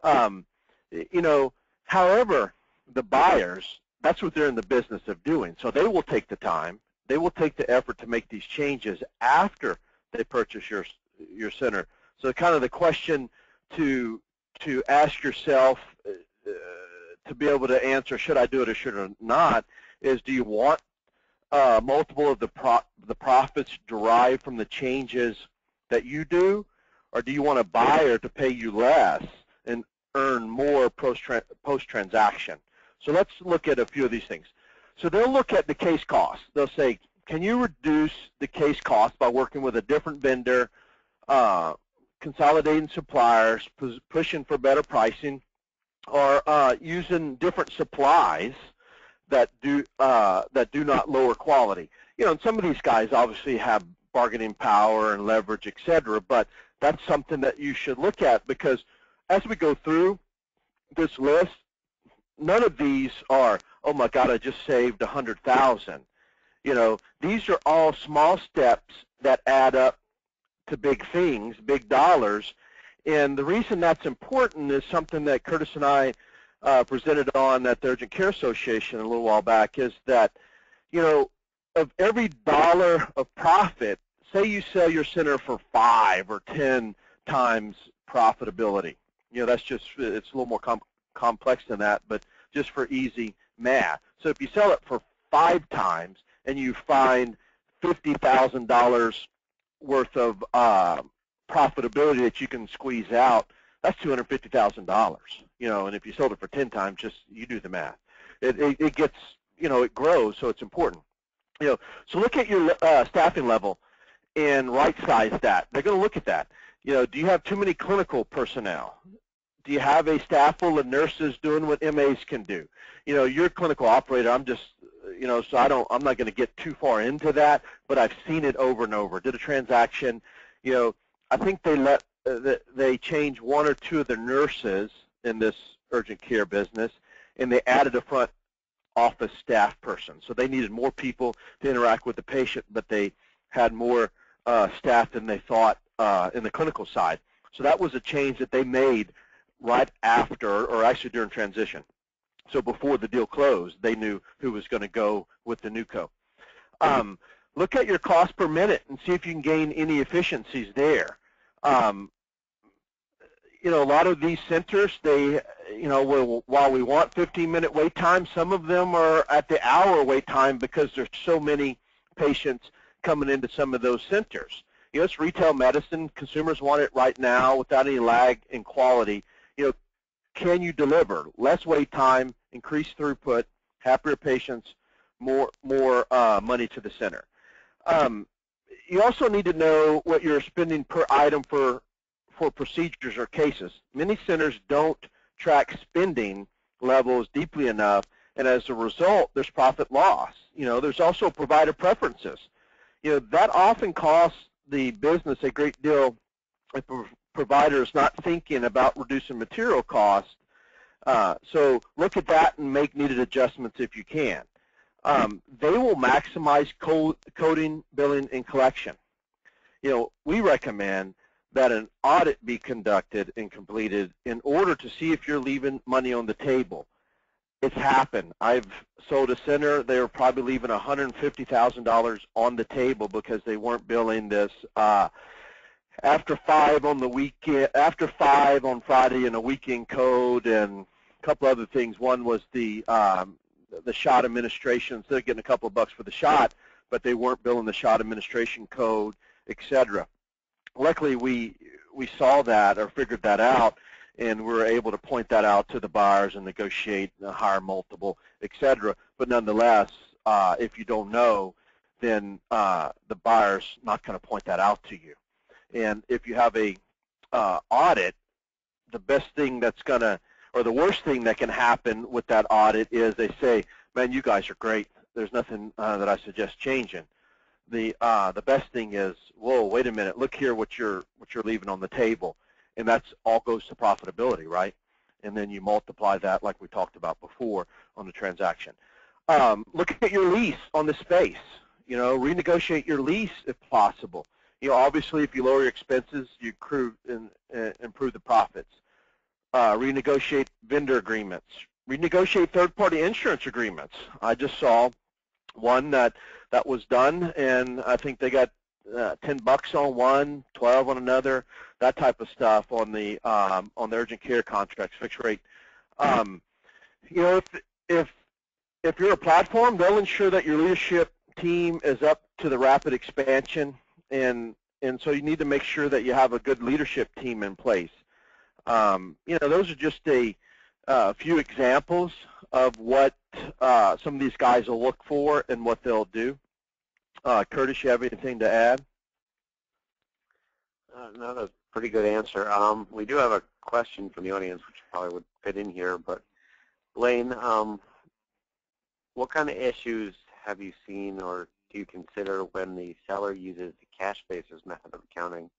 Um, you know, however, the buyers, that's what they're in the business of doing. So they will take the time, they will take the effort to make these changes after they purchase your your center. So kind of the question to to ask yourself uh, to be able to answer should I do it or should I not is do you want uh, multiple of the pro the profits derived from the changes that you do, or do you want a buyer to pay you less and earn more post post transaction? So let's look at a few of these things. So they'll look at the case cost. They'll say, can you reduce the case cost by working with a different vendor, uh, consolidating suppliers, pushing for better pricing, or uh, using different supplies that do uh, that do not lower quality. You know, and some of these guys obviously have bargaining power and leverage, et cetera, but that's something that you should look at because as we go through this list, none of these are, oh my God, I just saved a hundred thousand. You know, these are all small steps that add up to big things, big dollars. And the reason that's important is something that Curtis and I uh, presented on at the Urgent Care Association a little while back is that, you know, of every dollar of profit, say you sell your center for five or ten times profitability. You know, that's just, it's a little more com complex than that, but just for easy math. So if you sell it for five times and you find $50,000 worth of uh, profitability that you can squeeze out, that's $250,000. You know, and if you sold it for 10 times, just you do the math. It, it, it gets, you know, it grows, so it's important. You know, so look at your uh, staffing level and right-size that. They're going to look at that. You know, do you have too many clinical personnel? Do you have a staff full of nurses doing what MAs can do? You know, you're a clinical operator. I'm just, you know, so I don't, I'm not going to get too far into that, but I've seen it over and over. Did a transaction, you know, I think they let, uh, they changed one or two of the nurses in this urgent care business, and they added a front office staff person. So they needed more people to interact with the patient, but they had more uh, staff than they thought uh, in the clinical side. So that was a change that they made right after, or actually during transition. So before the deal closed, they knew who was going to go with the new co. Um, look at your cost per minute and see if you can gain any efficiencies there. Um, you know, a lot of these centers, they, you know, while we want 15-minute wait time, some of them are at the hour wait time because there's so many patients coming into some of those centers. You know, it's retail medicine. Consumers want it right now without any lag in quality. You know, can you deliver less wait time, increased throughput, happier patients, more more uh, money to the center? Um, you also need to know what you're spending per item for for procedures or cases. Many centers don't track spending levels deeply enough, and as a result, there's profit loss. You know, there's also provider preferences. You know, that often costs the business a great deal if a provider is not thinking about reducing material costs. Uh, so look at that and make needed adjustments if you can. Um, they will maximize coding, billing, and collection. You know, we recommend that an audit be conducted and completed in order to see if you're leaving money on the table. It's happened. I've sold a center. They were probably leaving $150,000 on the table because they weren't billing this uh, after five on the weekend, after five on Friday and a weekend code and a couple other things. One was the um, the shot administration. Instead of getting a couple of bucks for the shot, but they weren't billing the shot administration code, etc luckily we we saw that or figured that out and we were able to point that out to the buyers and negotiate a higher multiple, etc. But nonetheless, uh, if you don't know, then uh, the buyer's not going to point that out to you. And if you have a uh, audit, the best thing that's going to, or the worst thing that can happen with that audit is they say, man, you guys are great. There's nothing uh, that I suggest changing the uh, the best thing is, whoa, wait a minute, look here what you're what you're leaving on the table, and that's all goes to profitability, right? And then you multiply that, like we talked about before, on the transaction. Um, look at your lease on the space. You know, renegotiate your lease if possible. You know, obviously, if you lower your expenses, you improve and uh, improve the profits. Uh, renegotiate vendor agreements. Renegotiate third-party insurance agreements. I just saw one that that was done, and I think they got uh, 10 bucks on one, 12 on another, that type of stuff on the um, on the urgent care contracts, fixed rate. Um, you know, if if if you're a platform, they'll ensure that your leadership team is up to the rapid expansion, and and so you need to make sure that you have a good leadership team in place. Um, you know, those are just a uh, few examples of what uh, some of these guys will look for and what they'll do. Uh, Curtis, you have anything to add? Uh, no, that's a pretty good answer. Um, we do have a question from the audience, which probably would fit in here. But Blayne, um, what kind of issues have you seen or do you consider when the seller uses the cash basis method of accounting,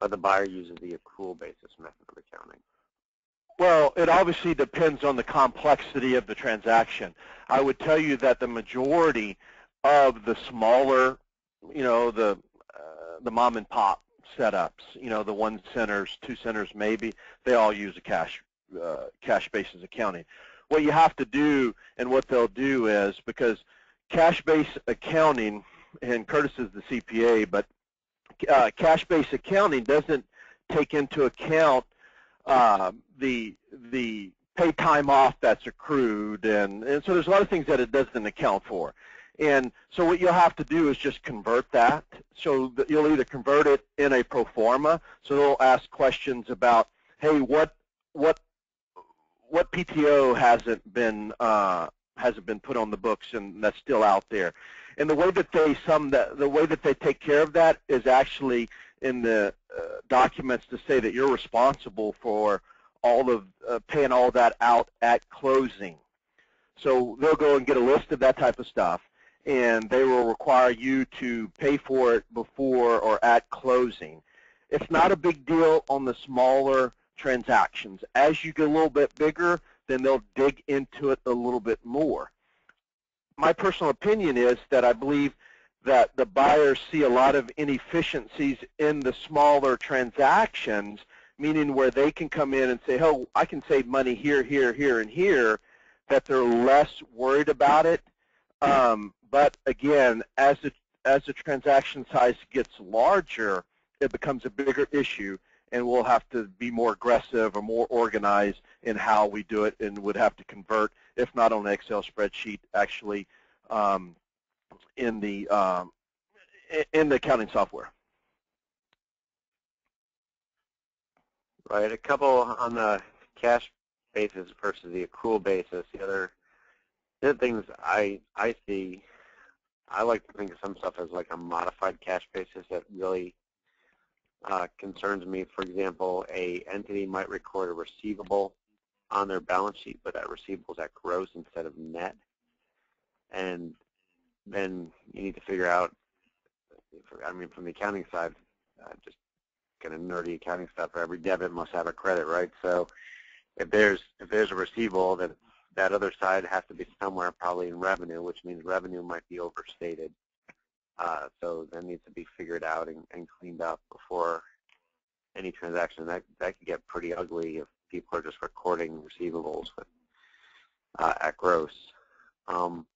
but the buyer uses the accrual basis method of accounting? Well, it obviously depends on the complexity of the transaction. I would tell you that the majority of the smaller, you know, the uh, the mom and pop setups, you know, the one centers, two centers maybe, they all use a cash uh, cash basis accounting. What you have to do and what they'll do is because cash based accounting, and Curtis is the CPA, but uh, cash based accounting doesn't take into account uh, the the pay time off that's accrued, and, and so there's a lot of things that it doesn't account for. And so what you'll have to do is just convert that. So that you'll either convert it in a pro forma, so they'll ask questions about, hey, what what what PTO hasn't been uh, hasn't been put on the books and that's still out there. And the way that they sum that, the way that they take care of that is actually in the uh, documents to say that you're responsible for all of uh, paying all that out at closing. So they'll go and get a list of that type of stuff, and they will require you to pay for it before or at closing. It's not a big deal on the smaller transactions. As you get a little bit bigger, then they'll dig into it a little bit more. My personal opinion is that I believe that the buyers see a lot of inefficiencies in the smaller transactions, meaning where they can come in and say, oh, I can save money here, here, here, and here, that they're less worried about it. Um, but again, as the, as the transaction size gets larger, it becomes a bigger issue, and we'll have to be more aggressive or more organized in how we do it and would have to convert, if not on an Excel spreadsheet, actually um, in the um, in the accounting software. Right. A couple on the cash basis versus the accrual basis. The other, the other things I I see, I like to think of some stuff as like a modified cash basis that really uh, concerns me. For example, a entity might record a receivable on their balance sheet, but that receivable is at gross instead of net. And then you need to figure out, I mean, from the accounting side, uh, just kind of nerdy accounting stuff. Every debit must have a credit, right? So if there's if there's a receivable, that that other side has to be somewhere probably in revenue, which means revenue might be overstated. Uh, so that needs to be figured out and, and cleaned up before any transaction. That that could get pretty ugly if people are just recording receivables with, uh, at gross. Um,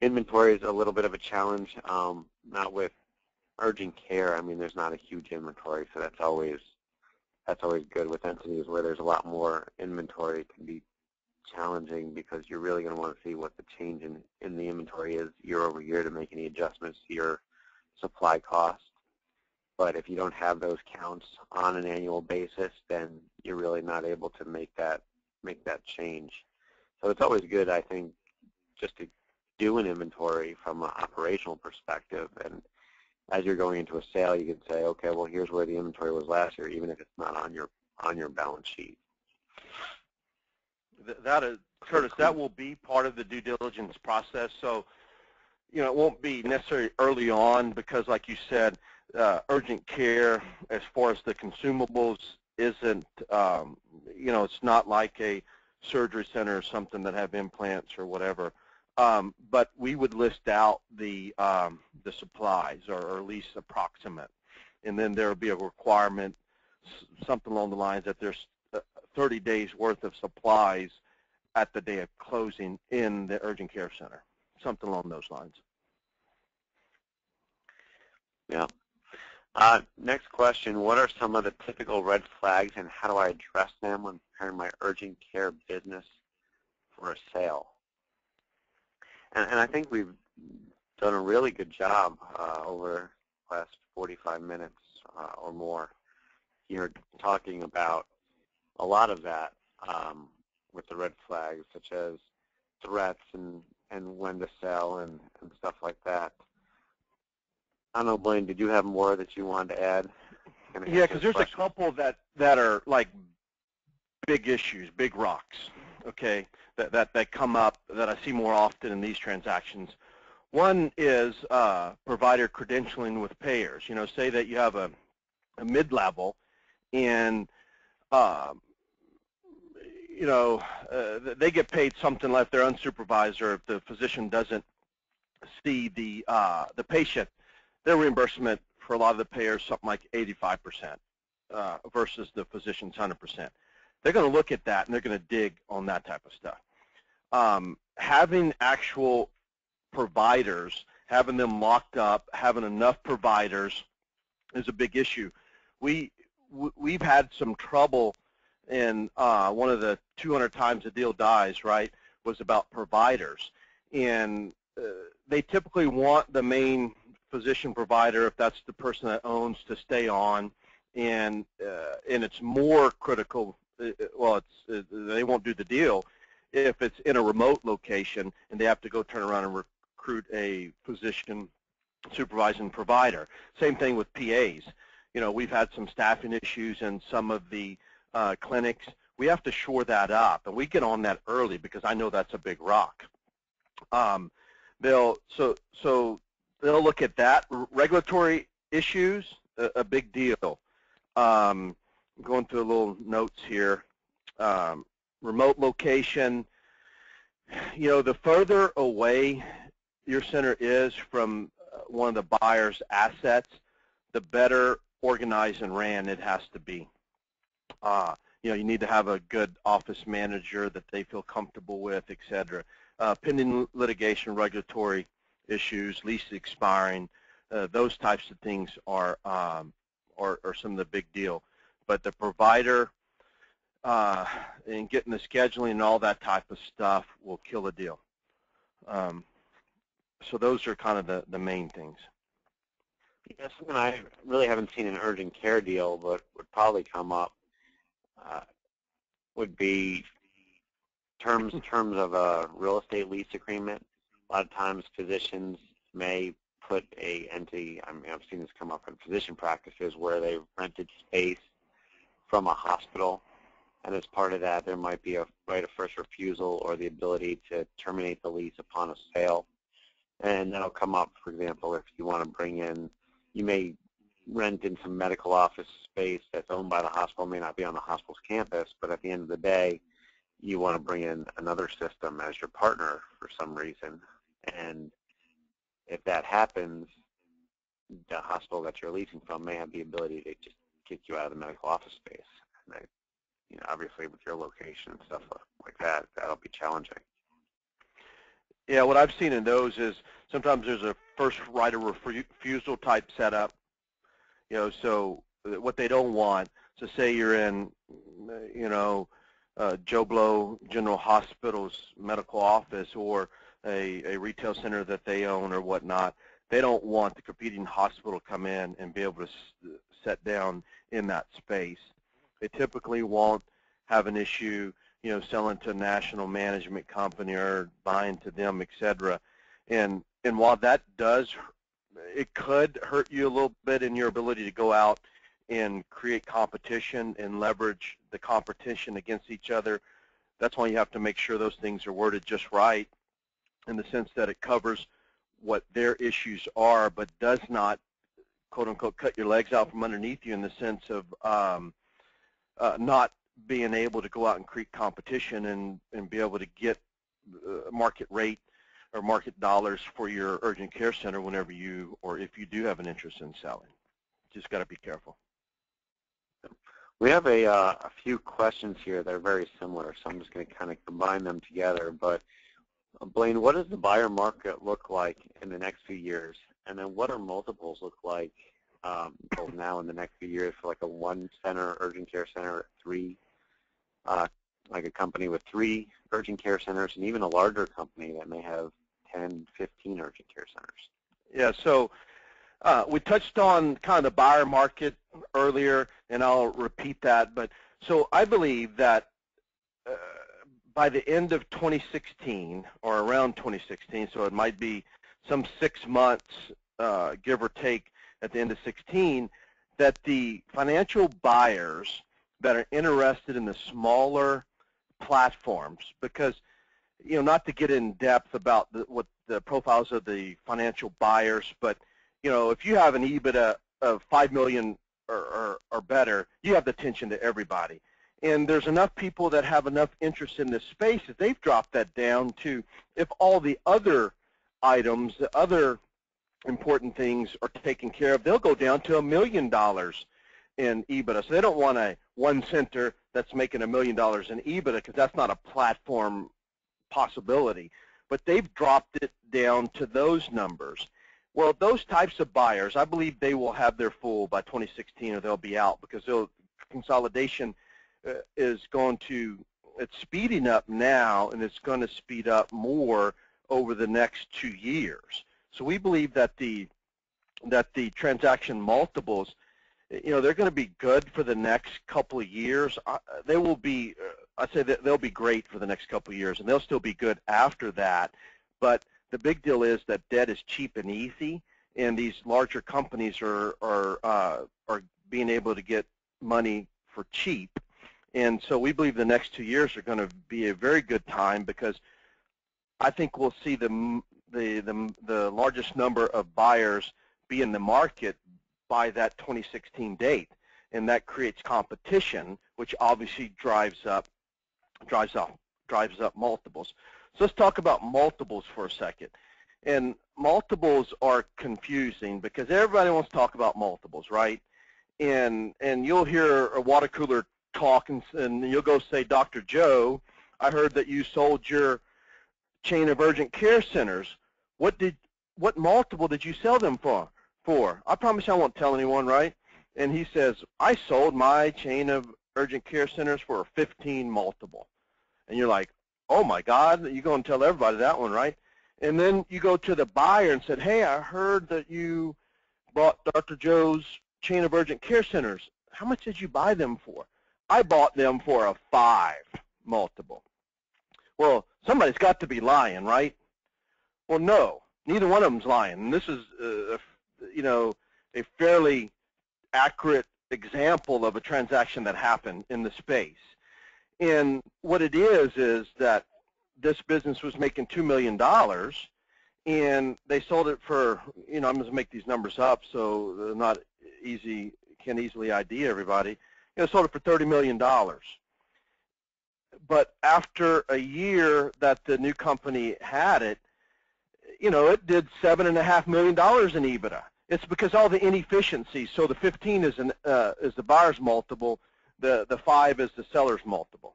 inventory is a little bit of a challenge, um, not with urgent care. I mean, there's not a huge inventory, so that's always that's always good with entities where there's a lot more inventory. Can be challenging because you're really going to want to see what the change in, in the inventory is year over year to make any adjustments to your supply cost. But if you don't have those counts on an annual basis, then you're really not able to make that make that change. So it's always good, I think, just to do an inventory from an operational perspective. And as you're going into a sale, you can say, okay, well, here's where the inventory was last year, even if it's not on your on your balance sheet. That is, Curtis, that will be part of the due diligence process. So, you know, it won't be necessarily early on because, like you said, uh, urgent care, as far as the consumables, isn't, um, you know, it's not like a surgery center or something that have implants or whatever. Um, but we would list out the um, the supplies, or, or, at least approximate, and then there would be a requirement, something along the lines that there's uh, 30 days worth of supplies at the day of closing in the urgent care center, something along those lines. Yeah. Uh, next question, what are some of the typical red flags and how do I address them when preparing my urgent care business for a sale? And, and I think we've done a really good job uh, over the last 45 minutes uh, or more here talking about a lot of that um, with the red flags, such as threats and, and when to sell and, and stuff like that. I don't know, Blayne, did you have more that you wanted to add? Yeah, because there's question? a couple that, that are like big issues, big rocks, okay, that, that, that come up that I see more often in these transactions. One is uh, provider credentialing with payers. You know, say that you have a, a mid-level and, uh, you know, uh, they get paid something like they're unsupervised if the physician doesn't see the, uh, the patient their reimbursement for a lot of the payers something like 85% uh, versus the physician's 100%. They're going to look at that and they're going to dig on that type of stuff. Um, having actual providers, having them locked up, having enough providers is a big issue. We we've had some trouble in uh, one of the 200 times a deal dies, right, was about providers. And uh, they typically want the main physician provider, if that's the person that owns, to stay on. And uh, and it's more critical. Uh, uh, well, it's uh, they won't do the deal if it's in a remote location and they have to go turn around and recruit a physician supervising provider. Same thing with PAs. You know, we've had some staffing issues in some of the uh, clinics we have to shore that up, and we get on that early because I know that's a big rock. Um, they'll so so they'll look at that regulatory issues, a, a big deal. Um, going through a little notes here. Um, remote location. You know, the further away your center is from uh, one of the buyer's assets, the better organized and ran it has to be. Uh, you know, you need to have a good office manager that they feel comfortable with, et cetera. Uh, pending litigation, regulatory issues, lease expiring, uh, those types of things are, um, are, are some of the big deal. But the provider uh, and getting the scheduling and all that type of stuff will kill a deal. Um, so those are kind of the, the main things. Yeah, something I really haven't seen an urgent care deal, but would probably come up uh, would be terms terms of a real estate lease agreement. A lot of times physicians may put a entity, I mean I've seen this come up in physician practices where they've rented space from a hospital and as part of that there might be a right of first refusal or the ability to terminate the lease upon a sale. And that'll come up, for example, if you want to bring in, you may rent in some medical office space that's owned by the hospital, may not be on the hospital's campus, but at the end of the day, you want to bring in another system as your partner for some reason. And if that happens, the hospital that you're leasing from may have the ability to just kick you out of the medical office space. And I, you know, obviously with your location and stuff like that, that'll be challenging. Yeah, what I've seen in those is sometimes there's a first right of refusal type setup. You know, so what they don't want, so say you're in, you know, uh, Joe Blow General Hospital's medical office or a, a retail center that they own or whatnot, they don't want the competing hospital to come in and be able to set down in that space. They typically won't have an issue, you know, selling to a national management company or buying to them, et cetera. And, and while that does, it could hurt you a little bit in your ability to go out and create competition and leverage the competition against each other. That's why you have to make sure those things are worded just right in the sense that it covers what their issues are, but does not, quote unquote, cut your legs out from underneath you in the sense of um, uh, not being able to go out and create competition and, and be able to get uh, market rate or market dollars for your urgent care center whenever you or if you do have an interest in selling. Just got to be careful. We have a, uh, a few questions here that are very similar, so I'm just going to kind of combine them together. But Blayne, what does the buyer market look like in the next few years? And then what are multiples look like um, both now and the next few years for like a one center urgent care center, three, uh, like a company with three urgent care centers, and even a larger company that may have 10, 15 urgent care centers? Yeah, so uh, we touched on kind of the buyer market earlier, and I'll repeat that. But so I believe that uh, by the end of 2016 or around 2016, so it might be some six months, uh, give or take, at the end of 16, that the financial buyers that are interested in the smaller platforms, because you know, not to get in depth about the, what the profiles of the financial buyers, but you know, if you have an EBITDA of five million or, or, or better, you have the attention to everybody. And there's enough people that have enough interest in this space that they've dropped that down to if all the other items, the other important things are taken care of, they'll go down to a million dollars in EBITDA. So they don't want a one center that's making a million dollars in EBITDA because that's not a platform possibility. But they've dropped it down to those numbers. Well, those types of buyers, I believe they will have their full by 2016 or they'll be out because consolidation is going to, it's speeding up now and it's going to speed up more over the next two years. So we believe that the, that the transaction multiples, you know, they're going to be good for the next couple of years. Uh, they will be, uh, I say that they'll be great for the next couple of years and they'll still be good after that. But the big deal is that debt is cheap and easy, and these larger companies are are uh, are being able to get money for cheap, And so we believe the next two years are going to be a very good time because I think we'll see the, the, the, the largest number of buyers be in the market by that 2016 date. And that creates competition, which obviously drives up, drives up, drives up multiples. So let's talk about multiples for a second. And multiples are confusing because everybody wants to talk about multiples, right? And and you'll hear a water cooler talk and, and you'll go say, Dr. Joe, I heard that you sold your chain of urgent care centers. What did what multiple did you sell them for? For I promise you I won't tell anyone, right? And he says, I sold my chain of urgent care centers for a 15 multiple. And you're like, oh my God, you're going to tell everybody that one, right? And then you go to the buyer and said, hey, I heard that you bought Dr. Joe's chain of urgent care centers. How much did you buy them for? I bought them for a five multiple. Well, somebody's got to be lying, right? Well, no, neither one of them's lying. And this is, uh, you know, a fairly accurate example of a transaction that happened in the space. And what it is is that this business was making $2 million and they sold it for, you know, I'm going to make these numbers up so they're not easy, can easily ID everybody. You know, sold it for $30 million. But after a year that the new company had it, you know, it did $7.5 million in EBITDA. It's because all the inefficiencies. So the 15 is, an, uh, is the buyer's multiple, the, the 5 is the seller's multiple,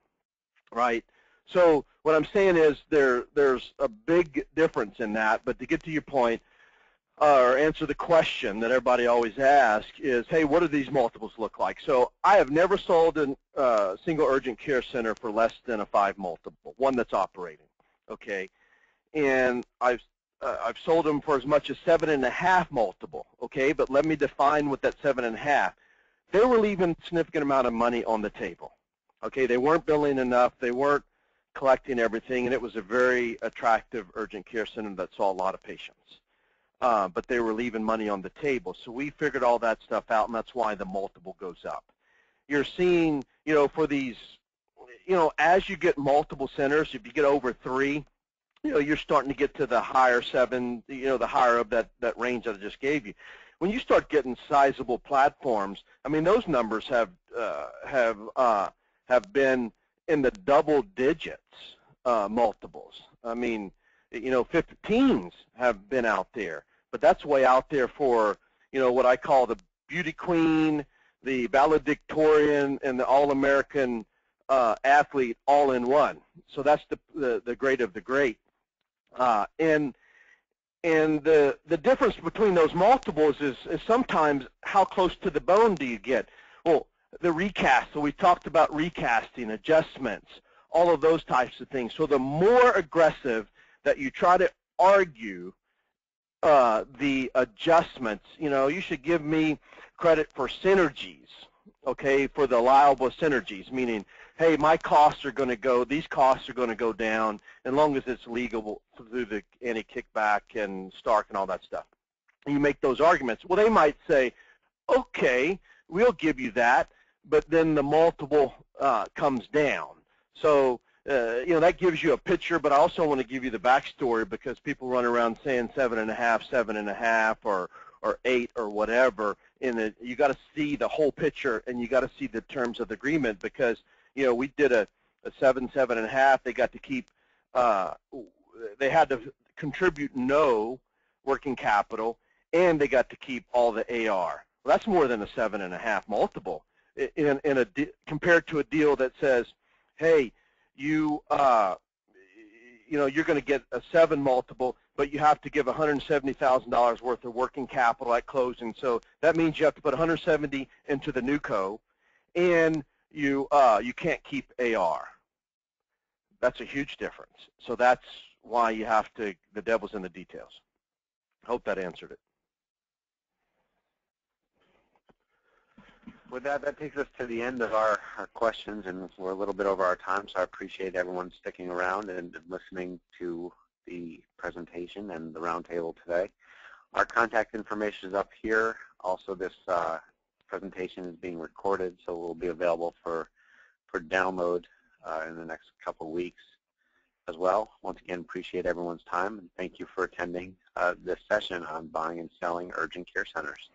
right? So what I'm saying is there there's a big difference in that. But to get to your point, or answer the question that everybody always asks is, hey, what do these multiples look like? So I have never sold a uh, single urgent care center for less than a five multiple, one that's operating, okay? And I've uh, I've sold them for as much as seven and a half multiple, okay? But let me define what that seven and a half. They were leaving a significant amount of money on the table, okay? They weren't billing enough. They weren't collecting everything, and it was a very attractive urgent care center that saw a lot of patients. Uh, but they were leaving money on the table. So we figured all that stuff out, and that's why the multiple goes up. You're seeing, you know, for these, you know, as you get multiple centers, if you get over three, you know, you're starting to get to the higher seven, you know, the higher of that, that range that I just gave you. When you start getting sizable platforms, I mean, those numbers have uh, have uh, have been in the double digits uh, multiples. I mean, you know, 15s have been out there, but that's way out there for, you know, what I call the beauty queen, the valedictorian, and the all-American uh, athlete all in one. So that's the, the, the great of the great. Uh, and and the, the difference between those multiples is, is sometimes how close to the bone do you get? Well, the recast. So we talked about recasting, adjustments, all of those types of things. So the more aggressive that you try to argue uh, the adjustments, you know, you should give me credit for synergies, okay, for the allowable synergies, meaning, hey, my costs are going to go, these costs are going to go down as long as it's legal through the anti-kickback and Stark and all that stuff. You make those arguments. Well, they might say, okay, we'll give you that, but then the multiple uh, comes down. So, uh, you know, that gives you a picture, but I also want to give you the backstory because people run around saying seven and a half, seven and a half, or or eight or whatever. In it, you got to see the whole picture, and you got to see the terms of the agreement because you know we did a, a seven, seven and a half. They got to keep, uh, they had to contribute no working capital, and they got to keep all the AR. Well, that's more than a seven and a half multiple in, in a compared to a deal that says, hey, you uh, you know you're going to get a seven multiple, but you have to give $170,000 worth of working capital at closing. So that means you have to put 170 into the new co, and you uh, you can't keep AR. That's a huge difference. So that's why you have to. The devil's in the details. Hope that answered it. With that, that takes us to the end of our, our questions, and we're a little bit over our time, so I appreciate everyone sticking around and listening to the presentation and the roundtable today. Our contact information is up here. Also, this uh, presentation is being recorded, so it will be available for for download uh, in the next couple weeks as well. Once again, appreciate everyone's time and thank you for attending uh, this session on buying and selling urgent care centers.